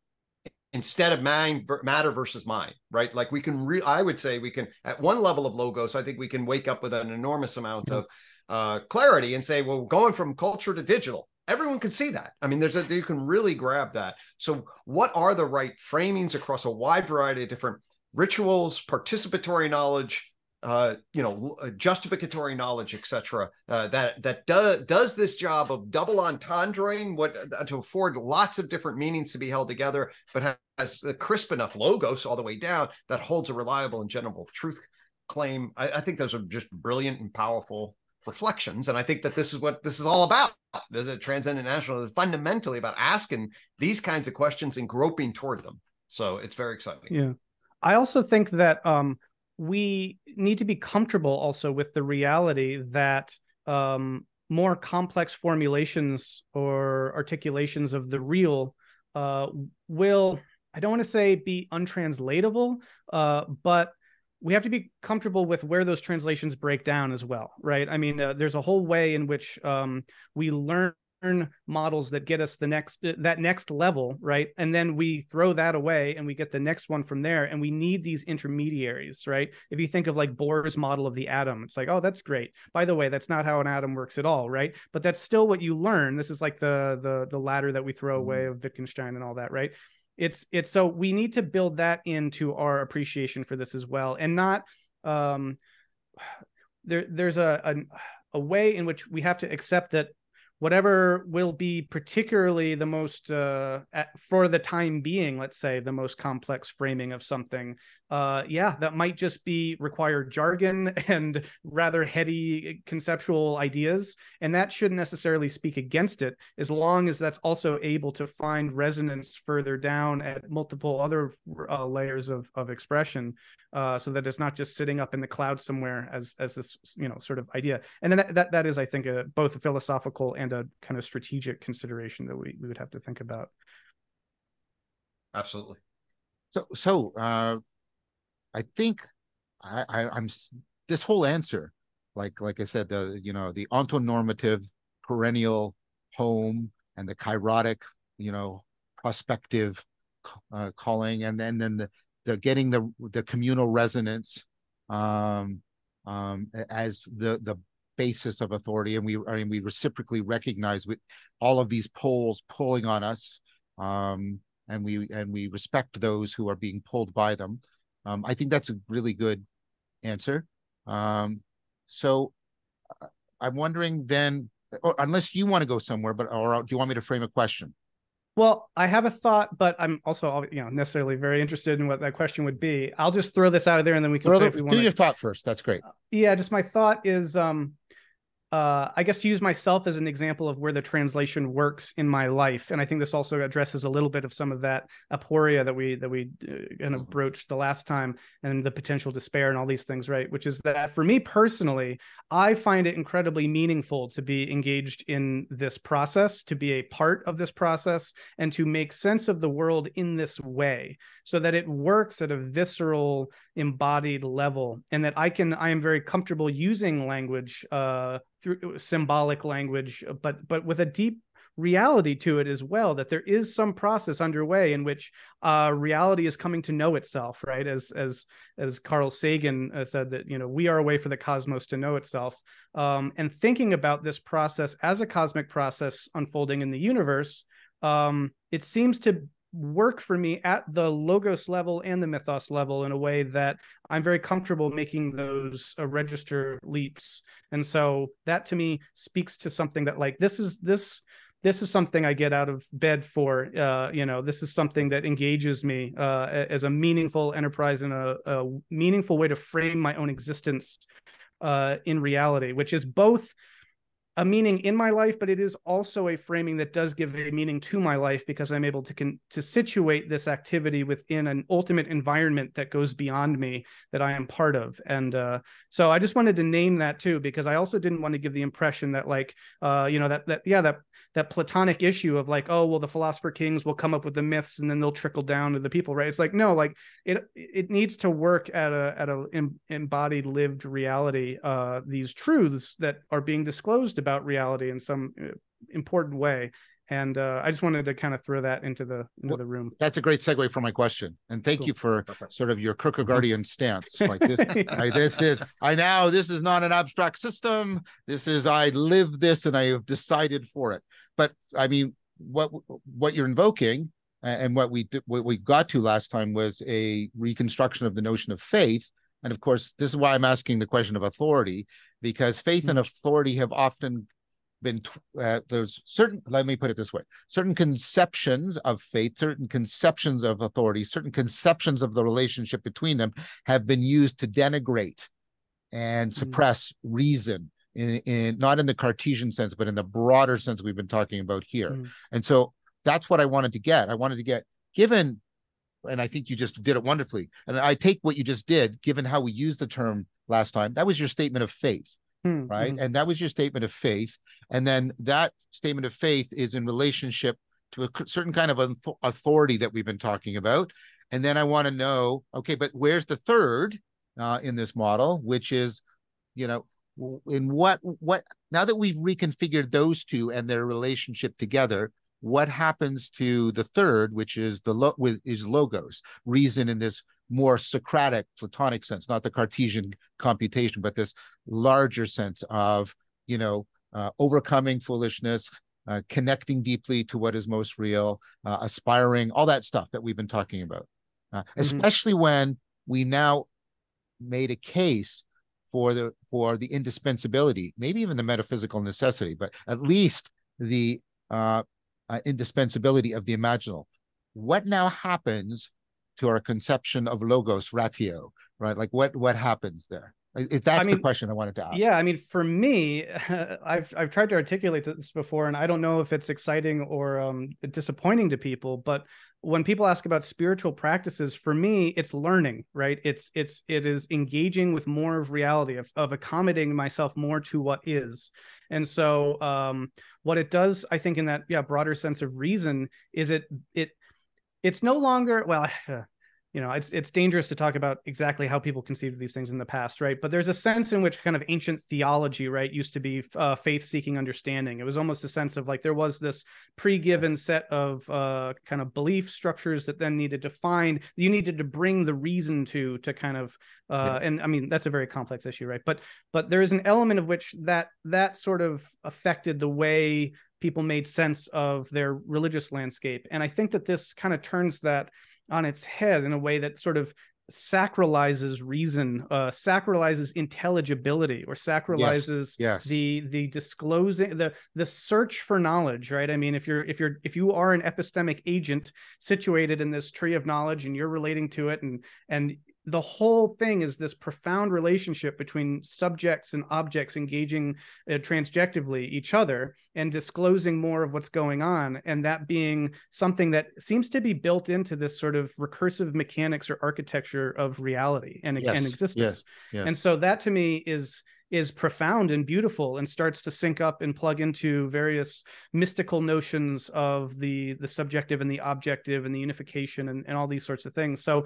instead of mind matter versus mind right like we can re- i would say we can at one level of logos i think we can wake up with an enormous amount mm-hmm. of uh, clarity and say, well, going from culture to digital, everyone can see that. I mean, there's a you can really grab that. So, what are the right framings across a wide variety of different rituals, participatory knowledge, uh, you know, uh, justificatory knowledge, etc. Uh, that that does does this job of double entendreing what uh, to afford lots of different meanings to be held together, but has a crisp enough logos all the way down that holds a reliable and general truth claim. I, I think those are just brilliant and powerful reflections, and I think that this is what this is all about. There's a transcendent naturalism fundamentally about asking these kinds of questions and groping toward them. So it's very exciting. Yeah. I also think that um, we need to be comfortable also with the reality that um, more complex formulations or articulations of the real uh, will, I don't want to say be untranslatable, uh, but we have to be comfortable with where those translations break down as well, right? I mean, uh, there's a whole way in which um, we learn models that get us the next uh, that next level right? And then we throw that away and we get the next one from there and we need these intermediaries right? If you think of like bohr's model of the atom it's like oh that's great. By the way that's not how an atom works at all right? But that's still what you learn. This is like the the the ladder that we throw away mm-hmm. of wittgenstein and all that right it's it's so we need to build that into our appreciation for this as well and not um there there's a, a a way in which we have to accept that whatever will be particularly the most uh, at, for the time being let's say the most complex framing of something uh, yeah that might just be required jargon (laughs) and rather heady conceptual ideas and that shouldn't necessarily speak against it as long as that's also able to find resonance further down at multiple other uh, layers of, of expression uh, so that it's not just sitting up in the cloud somewhere as as this you know sort of idea. And then that that, that is, I think, a, both a philosophical and a kind of strategic consideration that we, we would have to think about. Absolutely. So so uh, I think I, I I'm this whole answer, like like I said, the you know the ontonormative perennial home and the kairotic, you know, prospective uh, calling, and then then the the getting the the communal resonance um, um, as the the basis of authority, and we I mean, we reciprocally recognize with all of these poles pulling on us, um, and we and we respect those who are being pulled by them. Um, I think that's a really good answer. Um, so uh, I'm wondering then, unless you want to go somewhere, but or do you want me to frame a question? Well, I have a thought, but I'm also you know necessarily very interested in what that question would be. I'll just throw this out of there, and then we can throw the, do your thought first. That's great. Uh, yeah, just my thought is um, uh, I guess to use myself as an example of where the translation works in my life, and I think this also addresses a little bit of some of that aporia that we that we uh, kind of mm-hmm. broached the last time, and the potential despair and all these things, right? Which is that for me personally, I find it incredibly meaningful to be engaged in this process, to be a part of this process, and to make sense of the world in this way so that it works at a visceral embodied level and that i can i am very comfortable using language uh, through symbolic language but but with a deep reality to it as well that there is some process underway in which uh, reality is coming to know itself right? As as as carl sagan uh, said that you know we are a way for the cosmos to know itself um, and thinking about this process as a cosmic process unfolding in the universe um, it seems to work for me at the logos level and the mythos level in a way that I'm very comfortable making those uh, register leaps. And so that to me speaks to something that like this is this this is something I get out of bed for. Uh, you know, this is something that engages me uh, as a meaningful enterprise and a, a, meaningful way to frame my own existence uh, in reality, which is both a meaning in my life, but it is also a framing that does give a meaning to my life because I'm able to con- to situate this activity within an ultimate environment that goes beyond me that I am part of. And uh, so I just wanted to name that too because I also didn't want to give the impression that like uh, you know that that yeah that that platonic issue of like oh well the philosopher kings will come up with the myths and then they'll trickle down to the people right it's like no like it it needs to work at a at a embodied lived reality uh these truths that are being disclosed about reality in some uh, important way and uh, I just wanted to kind of throw that into the into well, the room. That's a great segue for my question, and thank cool. you for sort of your Kierkegaardian stance. (laughs) Like this, I, this, this, I now this is not an abstract system. This is I live this, and I have decided for it. But I mean, what what you're invoking, and what we did, what we got to last time was a reconstruction of the notion of faith and of course, this is why I'm asking the question of authority, because faith mm-hmm. and authority have often been uh, there's certain let me put it this way certain conceptions of faith certain conceptions of authority certain conceptions of the relationship between them have been used to denigrate and mm-hmm. suppress mm-hmm. reason in, in not in the cartesian sense but in the broader sense we've been talking about here mm-hmm. and so that's what i wanted to get i wanted to get given and i think you just did it wonderfully and i take what you just did given how we used the term last time that was your statement of faith hmm, right mm-hmm. and that was your statement of faith and then that statement of faith is in relationship to a certain kind of authority that we've been talking about and then i want to know okay but where's the third uh, in this model which is you know in what what now that we've reconfigured those two and their relationship together what happens to the third which is the lo- is logos reason in this more Socratic, Platonic sense, not the Cartesian computation, but this larger sense of, you know, uh, overcoming foolishness, uh, connecting deeply to what is most real, uh, aspiring, all that stuff that we've been talking about. Uh, mm-hmm. Especially when we now made a case for the for the indispensability, maybe even the metaphysical necessity, but at least the uh, uh, indispensability of the imaginal. What now happens to our conception of logos ratio, right? Like what what happens there? If that's I mean, the question I wanted to ask. Yeah, I mean, for me, (laughs) I've I've tried to articulate this before, and I don't know if it's exciting or um, disappointing to people, but when people ask about spiritual practices for me it's learning right it's it's it is engaging with more of reality of, of accommodating myself more to what is and so um what it does i think in that yeah broader sense of reason is it it it's no longer well (sighs) you know it's it's dangerous to talk about exactly how people conceived these things in the past right? But there's a sense in which kind of ancient theology right used to be uh, faith seeking understanding. It was almost a sense of like there was this pre-given set of uh, kind of belief structures that then needed to find you needed to bring the reason to to kind of uh, yeah. and i mean that's a very complex issue right? But but there is an element of which that that sort of affected the way people made sense of their religious landscape. And i think that this kind of turns that on its head in a way that sort of sacralizes reason uh sacralizes intelligibility or sacralizes yes, yes. the the disclosing the the search for knowledge right i mean if you're if you're if you are an epistemic agent situated in this tree of knowledge and you're relating to it and and the whole thing is this profound relationship between subjects and objects engaging uh, transjectively each other and disclosing more of what's going on and that being something that seems to be built into this sort of recursive mechanics or architecture of reality and, yes, and existence. Yes, yes. and so that to me is is profound and beautiful and starts to sync up and plug into various mystical notions of the the subjective and the objective and the unification and, and all these sorts of things. So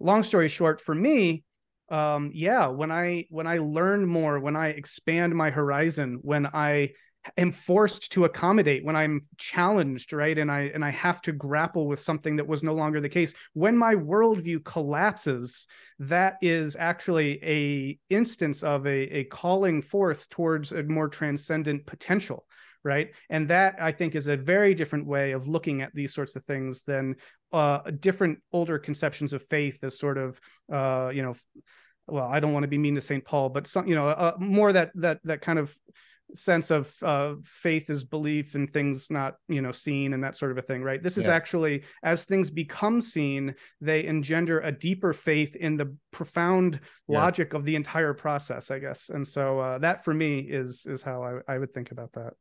long story short for me um yeah when i when i learn more when i expand my horizon when i am forced to accommodate when i'm challenged right and i and i have to grapple with something that was no longer the case when my worldview collapses that is actually a instance of a, a calling forth towards a more transcendent potential right? And that i think is a very different way of looking at these sorts of things than uh, different older conceptions of faith as sort of uh, you know well i don't want to be mean to st paul but some you know uh, more that that that kind of sense of uh, faith is belief in things not you know seen and that sort of a thing right? This is yes. actually as things become seen they engender a deeper faith in the profound logic of the entire process i guess. And so uh, that for me is is how I, I would think about that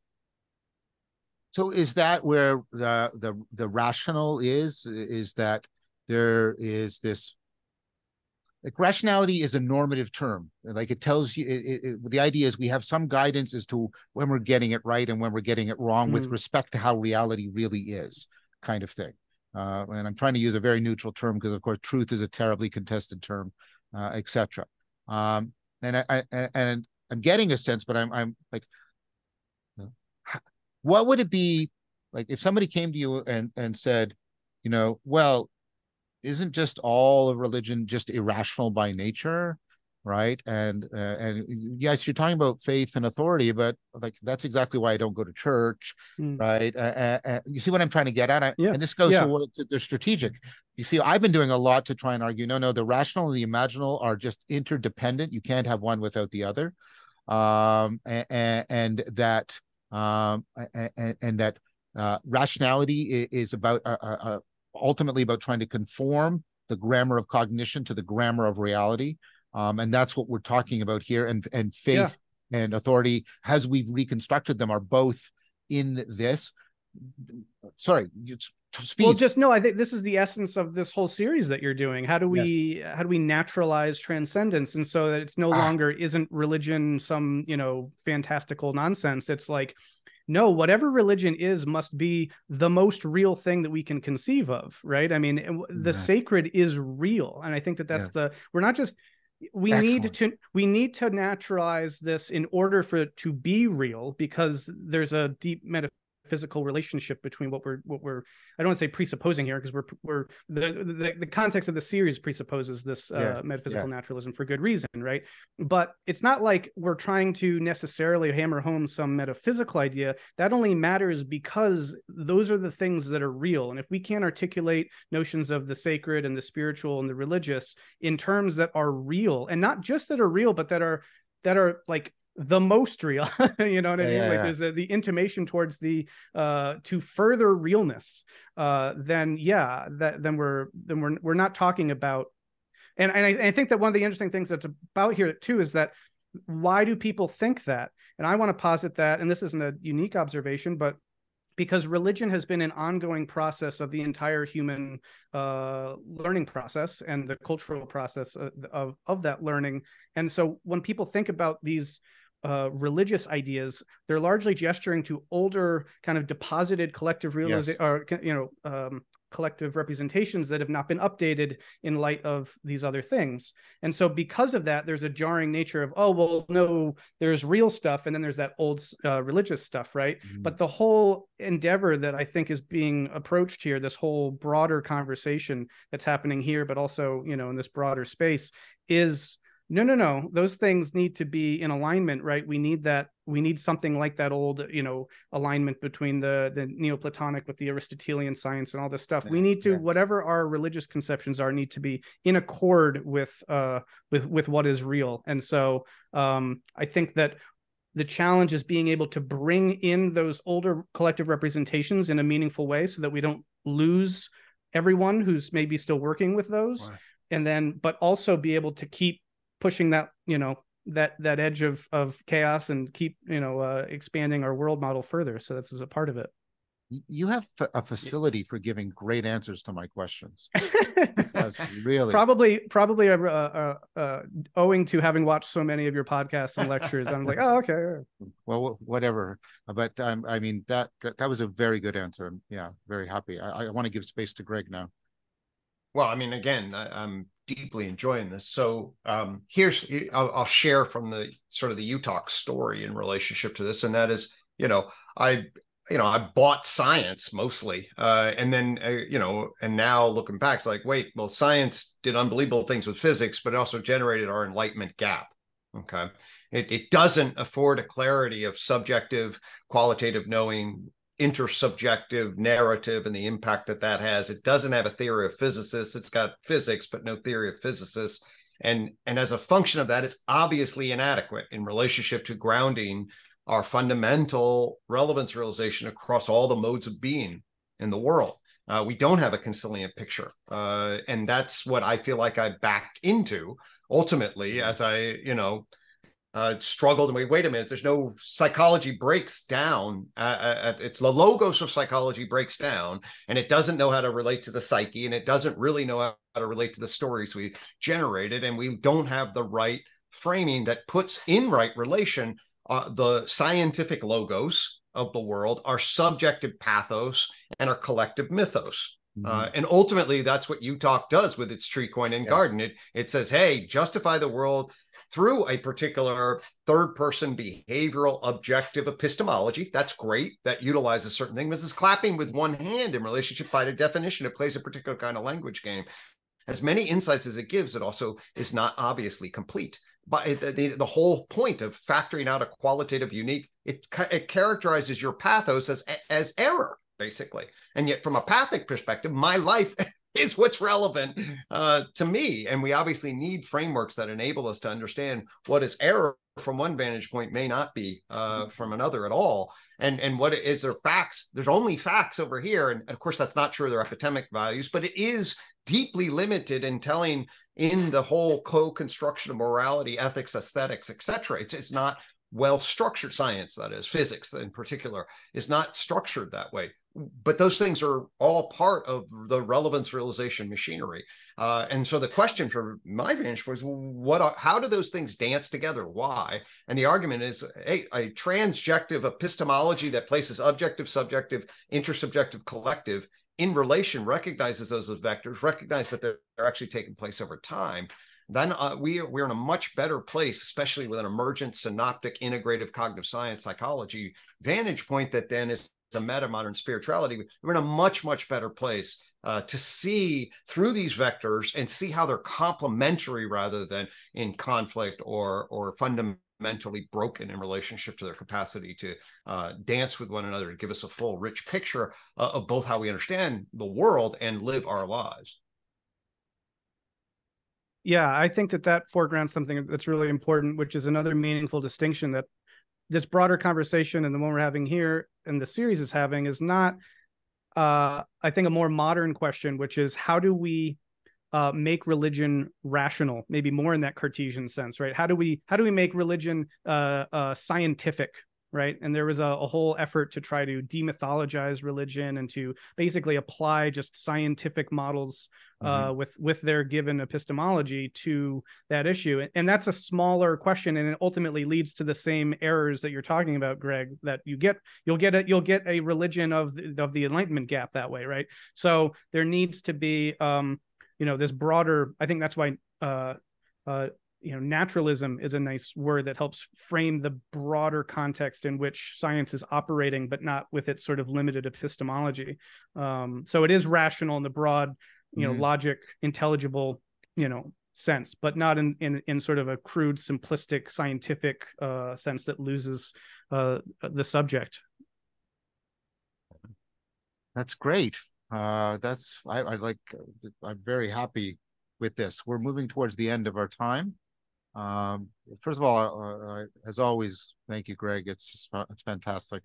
so is that where the the the rational is? Is that there is this like rationality is a normative term like it tells you it, it, the idea is we have some guidance as to when we're getting it right and when we're getting it wrong mm. with respect to how reality really is kind of thing uh, and i'm trying to use a very neutral term because of course truth is a terribly contested term uh, etc um, and I, I and i'm getting a sense but i'm i'm like what would it be like if somebody came to you and and said you know well isn't just all of religion just irrational by nature right and uh, and yes you're talking about faith and authority but like that's exactly why i don't go to church mm. right uh, uh, you see what i'm trying to get at I, yeah. and this goes yeah. to what the strategic you see i've been doing a lot to try and argue no no the rational and the imaginal are just interdependent you can't have one without the other um and, and that um and, and that uh, rationality is about uh, uh, ultimately about trying to conform the grammar of cognition to the grammar of reality. Um, and that's what we're talking about here. And and faith yeah. and authority as we've reconstructed them are both in this. Sorry Speed. well just no i think this is the essence of this whole series that you're doing how do we yes. how do we naturalize transcendence and so that it's no ah. longer isn't religion some you know fantastical nonsense it's like no whatever religion is must be the most real thing that we can conceive of right i mean the yeah. sacred is real and i think that that's yeah. the we're not just we Excellent. need to we need to naturalize this in order for it to be real because there's a deep meta physical relationship between what we're what we're I don't want to say presupposing here because we're we're the, the, the context of the series presupposes this uh, yeah, metaphysical yeah. naturalism for good reason, right? But it's not like we're trying to necessarily hammer home some metaphysical idea. That only matters because those are the things that are real. And if we can't articulate notions of the sacred and the spiritual and the religious in terms that are real and not just that are real, but that are that are like the most real (laughs) you know what i mean yeah, like yeah. there's a, the intimation towards the uh to further realness uh then yeah that then we're then we're we're not talking about and and I, I think that one of the interesting things that's about here too is that why do people think that and i want to posit that and this isn't a unique observation but because religion has been an ongoing process of the entire human uh, learning process and the cultural process of, of, of that learning. And so when people think about these uh, religious ideas, they're largely gesturing to older kind of deposited collective realization yes. or you know um, collective representations that have not been updated in light of these other things. And so because of that, there's a jarring nature of oh well no, there's real stuff and then there's that old uh, religious stuff, right? Mm-hmm. But the whole endeavor that I think is being approached here, this whole broader conversation that's happening here, but also you know in this broader space, is no no no. Those things need to be in alignment right? We need that we need something like that old you know alignment between the the neoplatonic with the aristotelian science and all this stuff. Yeah, we need to yeah. whatever our religious conceptions are need to be in accord with uh with with what is real. And so um i think that the challenge is being able to bring in those older collective representations in a meaningful way so that we don't lose everyone who's maybe still working with those. Right. and then but also be able to keep pushing that you know that that edge of of chaos and keep you know uh, expanding our world model further. So this is a part of it. You have a facility for giving great answers to my questions. (laughs) Really probably probably uh, uh, uh, owing to having watched so many of your podcasts and lectures i'm like oh okay. Well whatever. But um, i mean that, that, that was a very good answer. Yeah very happy. I, I want to give space to gregg now well i mean again I, i'm deeply enjoying this. So um, here's I'll, I'll, share from the sort of the UTOK story in relationship to this, and that is, you know, I you know I bought science mostly, uh, and then uh, you know, and now looking back, it's like, wait, well, science did unbelievable things with physics, but it also generated our enlightenment gap. Okay. It, it doesn't afford a clarity of subjective qualitative knowing intersubjective narrative and the impact that that has. It doesn't have a theory of physicists. It's got physics, but no theory of physicists. And, and as a function of that, it's obviously inadequate in relationship to grounding our fundamental relevance realization across all the modes of being in the world. Uh, we don't have a consilient picture. Uh, and that's what I feel like I backed into ultimately as I, you know, uh, struggled and we wait a minute there's no psychology breaks down uh, it's the logos of psychology breaks down and it doesn't know how to relate to the psyche and it doesn't really know how to relate to the stories we generated and we don't have the right framing that puts in right relation uh, the scientific logos of the world our subjective pathos and our collective mythos uh, mm-hmm. Uh, and ultimately, that's what UTOK does with its tree coin and yes. garden. It it says, "Hey, justify the world through a particular third person behavioral objective epistemology. That's great. That utilizes certain things. This is clapping with one hand in relationship by the definition. It plays a particular kind of language game. As many insights as it gives, it also is not obviously complete But the, the, the, whole point of factoring out a qualitative unique it, it characterizes your pathos as as error basically and yet from a pathic perspective my life (laughs) is what's relevant uh, to me. And we obviously need frameworks that enable us to understand what is error from one vantage point may not be uh, from another at all. And and what is there facts? There's only facts over here. And of course that's not true of their epistemic values but it is deeply limited in telling in the whole co-construction of morality ethics aesthetics etc it's, it's not well structured science that is physics in particular is not structured that way. But those things are all part of the relevance realization machinery. Uh, and so the question from my vantage was what are, how do those things dance together? Why? And the argument is a, a transjective epistemology that places objective subjective intersubjective collective in relation recognizes those as vectors, recognize that they're, they're actually taking place over time, then uh, we we're in a much better place, especially with an emergent synoptic integrative cognitive science psychology vantage point that then is a meta modern spirituality. We're in a much much better place uh, to see through these vectors and see how they're complementary rather than in conflict or or fundamental mentally broken in relationship to their capacity to uh, dance with one another to give us a full rich picture uh, of both how we understand the world and live our lives yeah i think that that foregrounds something that's really important which is another meaningful distinction that this broader conversation and the one we're having here and the series is having is not uh, i think a more modern question which is how do we uh, make religion rational, maybe more in that Cartesian sense, right? How do we how do we make religion uh, uh, scientific, right? And there was a, a, whole effort to try to demythologize religion and to basically apply just scientific models uh, mm-hmm. with with their given epistemology to that issue. And that's a smaller question, and it ultimately leads to the same errors that you're talking about, Gregg. That you get you'll get a you'll get a religion of the, of the Enlightenment gap that way, right? So there needs to be um, you know this broader i think that's why uh uh you know naturalism is a nice word that helps frame the broader context in which science is operating but not with its sort of limited epistemology um so it is rational in the broad you know mm-hmm. logic intelligible you know sense but not in in in sort of a crude simplistic scientific uh sense that loses uh the subject that's great uh, that's I, I like. I'm very happy with this. We're moving towards the end of our time. Um, first of all, uh, as always, thank you, Gregg. It's just it's fantastic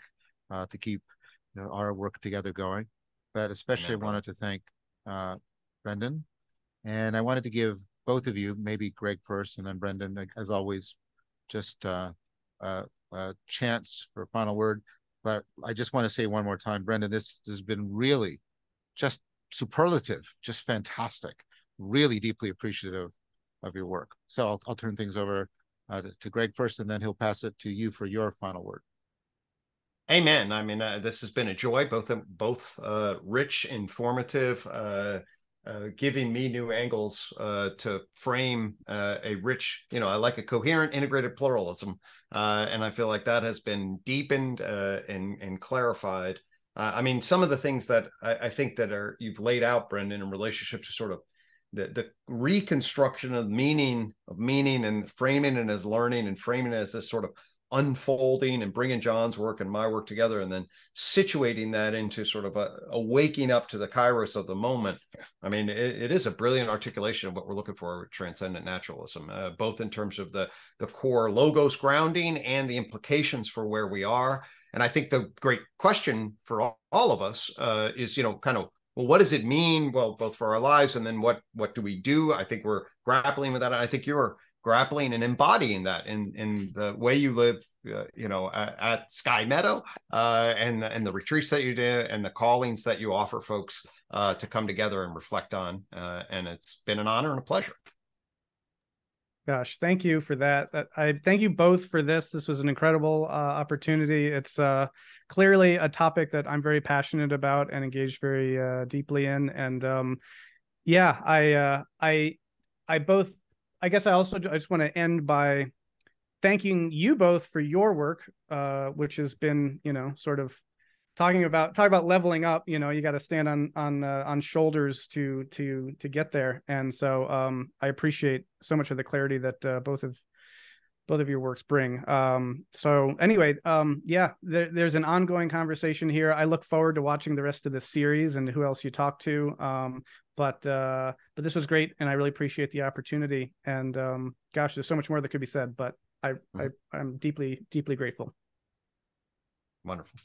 uh, to keep you know, our work together going. But especially, I wanted to thank uh, Brendan, and I wanted to give both of you, maybe Gregg first, and then Brendan, as always, just uh, uh, a chance for a final word. But I just want to say one more time, Brendan, this has been really just superlative, just fantastic. Really deeply appreciative of your work. So I'll, I'll turn things over uh, to, Gregg first, and then he'll pass it to you for your final word. Amen. I mean, uh, this has been a joy, both both uh, rich, informative, uh, uh, giving me new angles uh, to frame a rich. You know, I like a coherent, integrated pluralism, and I feel like that has been deepened and and clarified uh, I mean, some of the things that I, I, think that are you've laid out, Brendan, in relationship to sort of the the reconstruction of meaning of meaning and framing it as learning and framing as this sort of unfolding and bringing John's work and my work together and then situating that into sort of a, a waking up to the kairos of the moment. I mean, it, it is a brilliant articulation of what we're looking for with transcendent naturalism, uh, both in terms of the, the core logos grounding and the implications for where we are. And I think the great question for all, all of us uh, is, you know, kind of well what does it mean? Well both for our lives and then what what do we do? I think we're grappling with that. I think you're grappling and embodying that in in the way you live uh, you know at, at, sky meadow uh, and and the retreats that you do and the callings that you offer folks uh, to come together and reflect on uh, and it's been an honor and a pleasure gosh thank you for that. I thank you both for this. This was an incredible uh, opportunity. It's uh, clearly a topic that i'm very passionate about and engaged very deeply in. And um, yeah i i i both I guess I also I just want to end by thanking you both for your work, uh, which has been you know sort of talking about talk about leveling up. You know, you got to stand on on uh, on shoulders to to to get there, and so um, I appreciate so much of the clarity that uh, both of both of your works bring. Um, so anyway, um, yeah, there, there's an ongoing conversation here. I look forward to watching the rest of the series and who else you talk to. Um, but uh, but this was great, and I really appreciate the opportunity. And um, gosh, there's so much more that could be said, but I, mm-hmm. I I'm deeply deeply grateful. Wonderful.